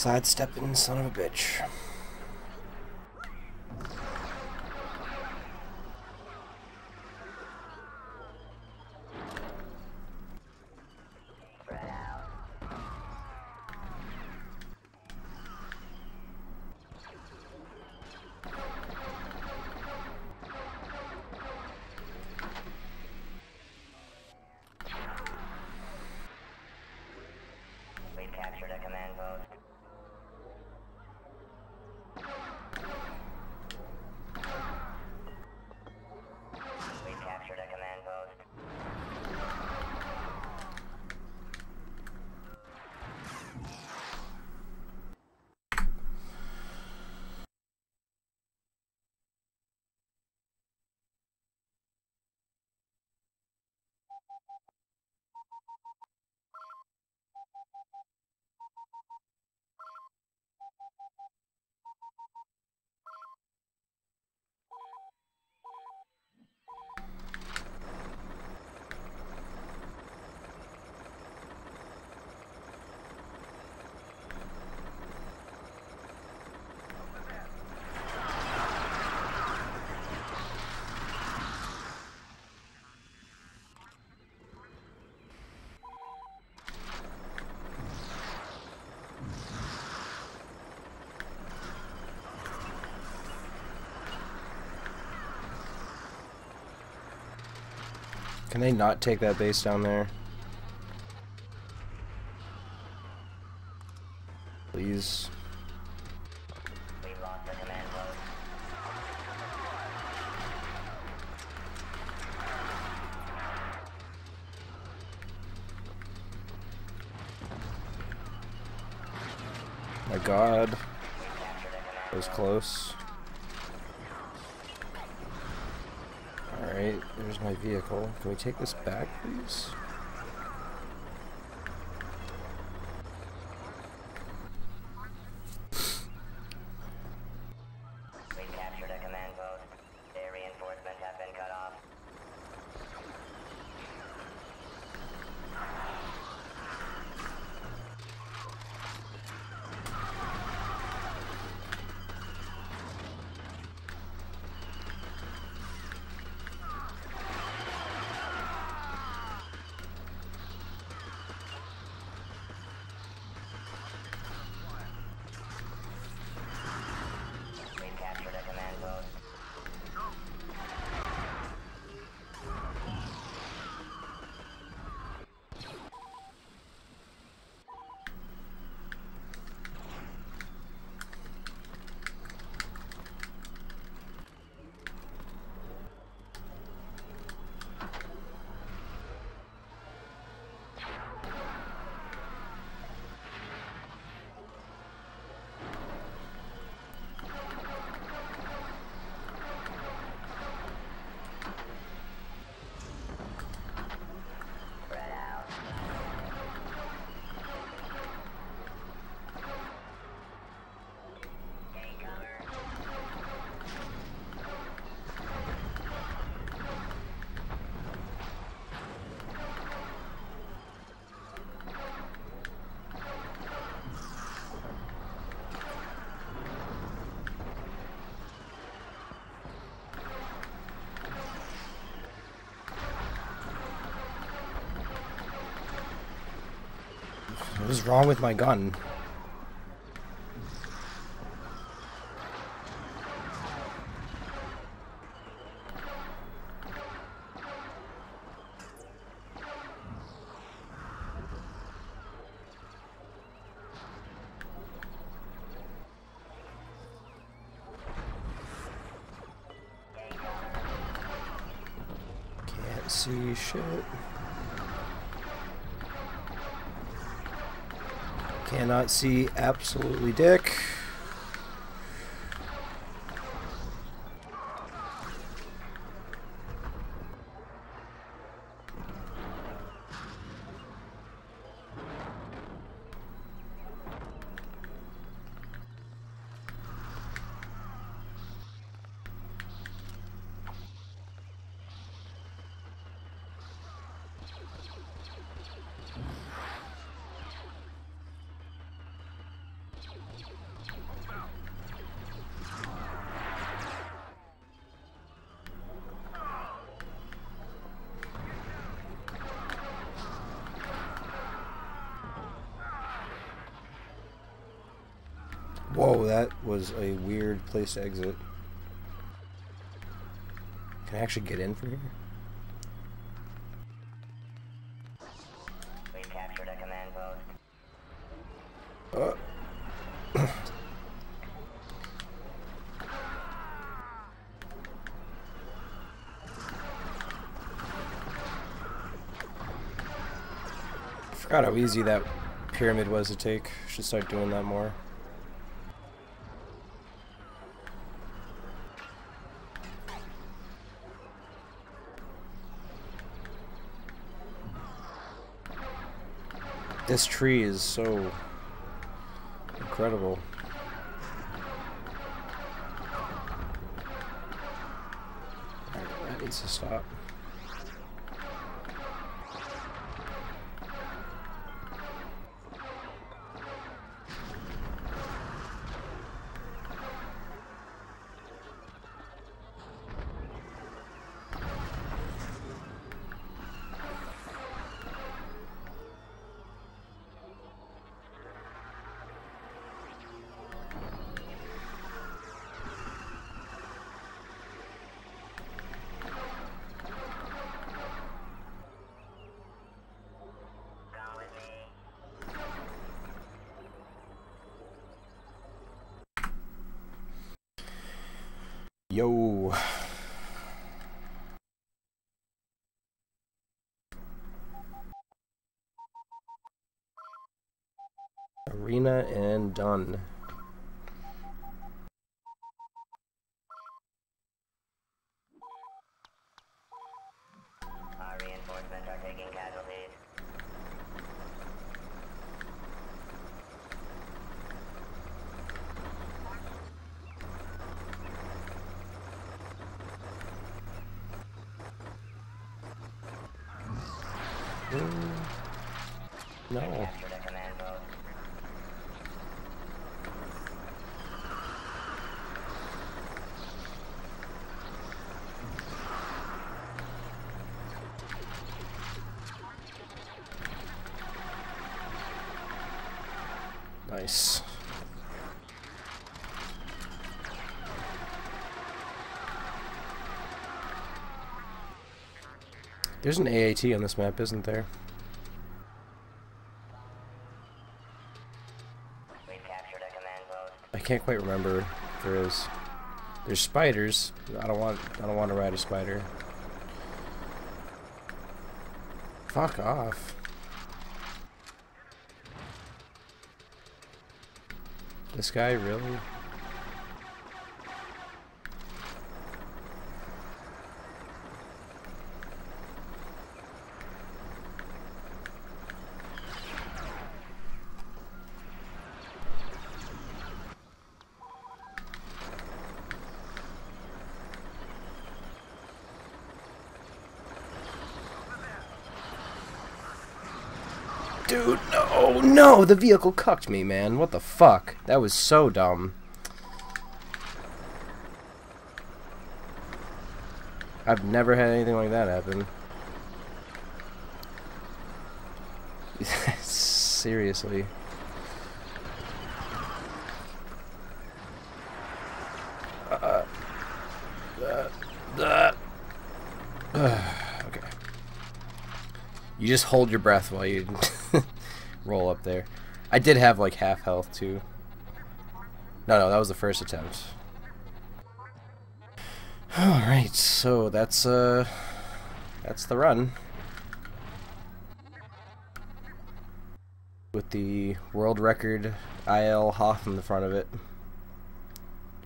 Sidestepping son of a bitch. Can they not take that base down there? Can we take this back, please? What is wrong with my gun? Can't see shit. Cannot see absolutely dick. Whoa, that was a weird place to exit. Can I actually get in from here? We've captured a command post. Uh, forgot how easy that pyramid was to take. Should start doing that more. This tree is so incredible. Alright, that needs to stop. Arena and done. Our reinforcements are taking casualties. Mm, no. Captured a command post. Nice. There's an AAT on this map, isn't there? I can't quite remember if there is. There's spiders. I don't want I don't want to ride a spider. Fuck off. This guy really? Dude, no, no, the vehicle cucked me, man. What the fuck? That was so dumb. I've never had anything like that happen. seriously. Uh, uh, uh, okay. You just hold your breath while you roll up there. I did have like half health too. No, no, that was the first attempt. Alright, so that's uh that's the run. With the world record IL Hoth in the front of it.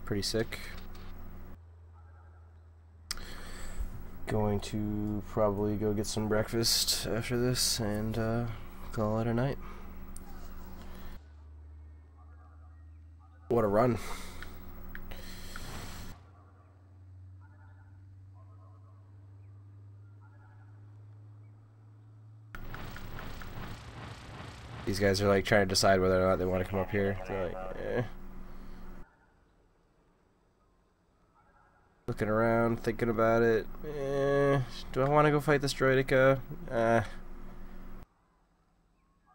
Pretty sick. Going to probably go get some breakfast after this and uh, call it a night. These guys are like trying to decide whether or not they want to come up here. They're like, eh. Looking around, thinking about it. Eh, do I want to go fight this Droideka? Uh,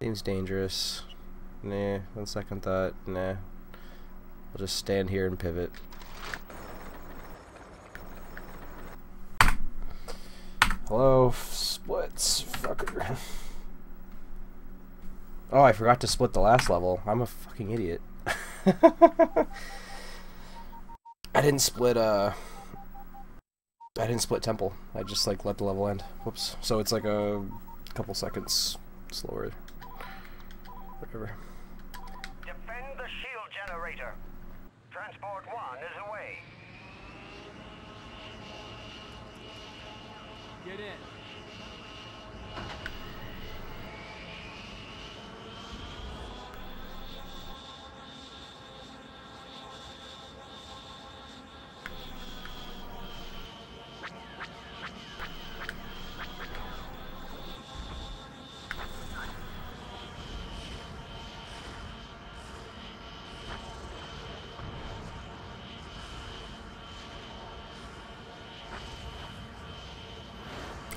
seems dangerous. Nah, on second thought, nah. I'll just stand here and pivot. Hello, splits, fucker. Oh, I forgot to split the last level. I'm a fucking idiot. I didn't split, uh... I didn't split Temple. I just, like, let the level end. Whoops. So it's like a couple seconds slower. Whatever. Defend the shield generator. Transport 1 is away. Get in.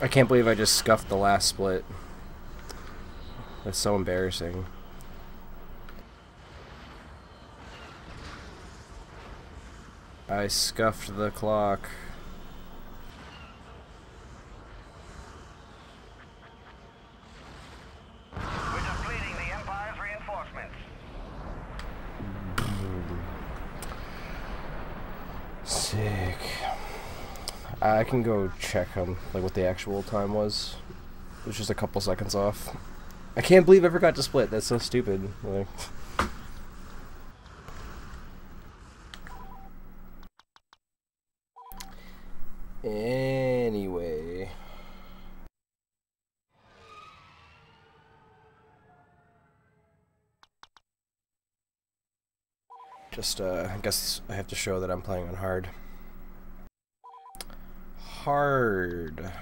I can't believe I just scuffed the last split. That's so embarrassing. I scuffed the clock. We're depleting the Empire's reinforcements. Sick. I can go check um like what the actual time was. It was just a couple seconds off. I can't believe I forgot to split. That's so stupid. Like. Anyway. Just, uh, I guess I have to show that I'm playing on hard. Hard.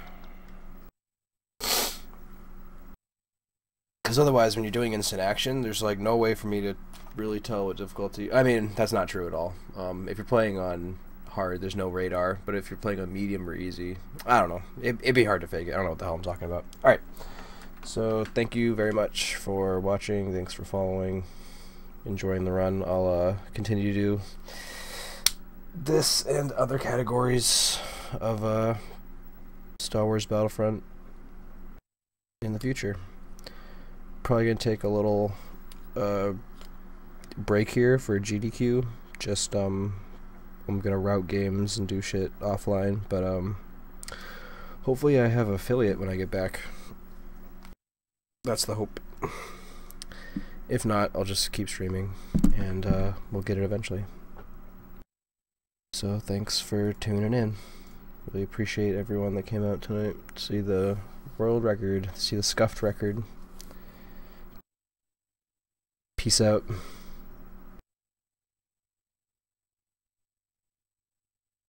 Because otherwise, when you're doing instant action, there's like no way for me to really tell what difficulty. I mean, that's not true at all. Um, if you're playing on hard, there's no radar. But if you're playing on medium or easy, I don't know. It, it'd be hard to fake it. I don't know what the hell I'm talking about. All right. So thank you very much for watching. Thanks for following, enjoying the run. I'll uh, continue to do this and other categories of uh, Star Wars Battlefront in the future. Probably gonna take a little uh, break here for GDQ. Just um, I'm gonna route games and do shit offline, but um, hopefully I have affiliate when I get back. That's the hope. If not, I'll just keep streaming, and uh, we'll get it eventually. So thanks for tuning in. Really appreciate everyone that came out tonight to see the world record, see the scuffed record. Peace out.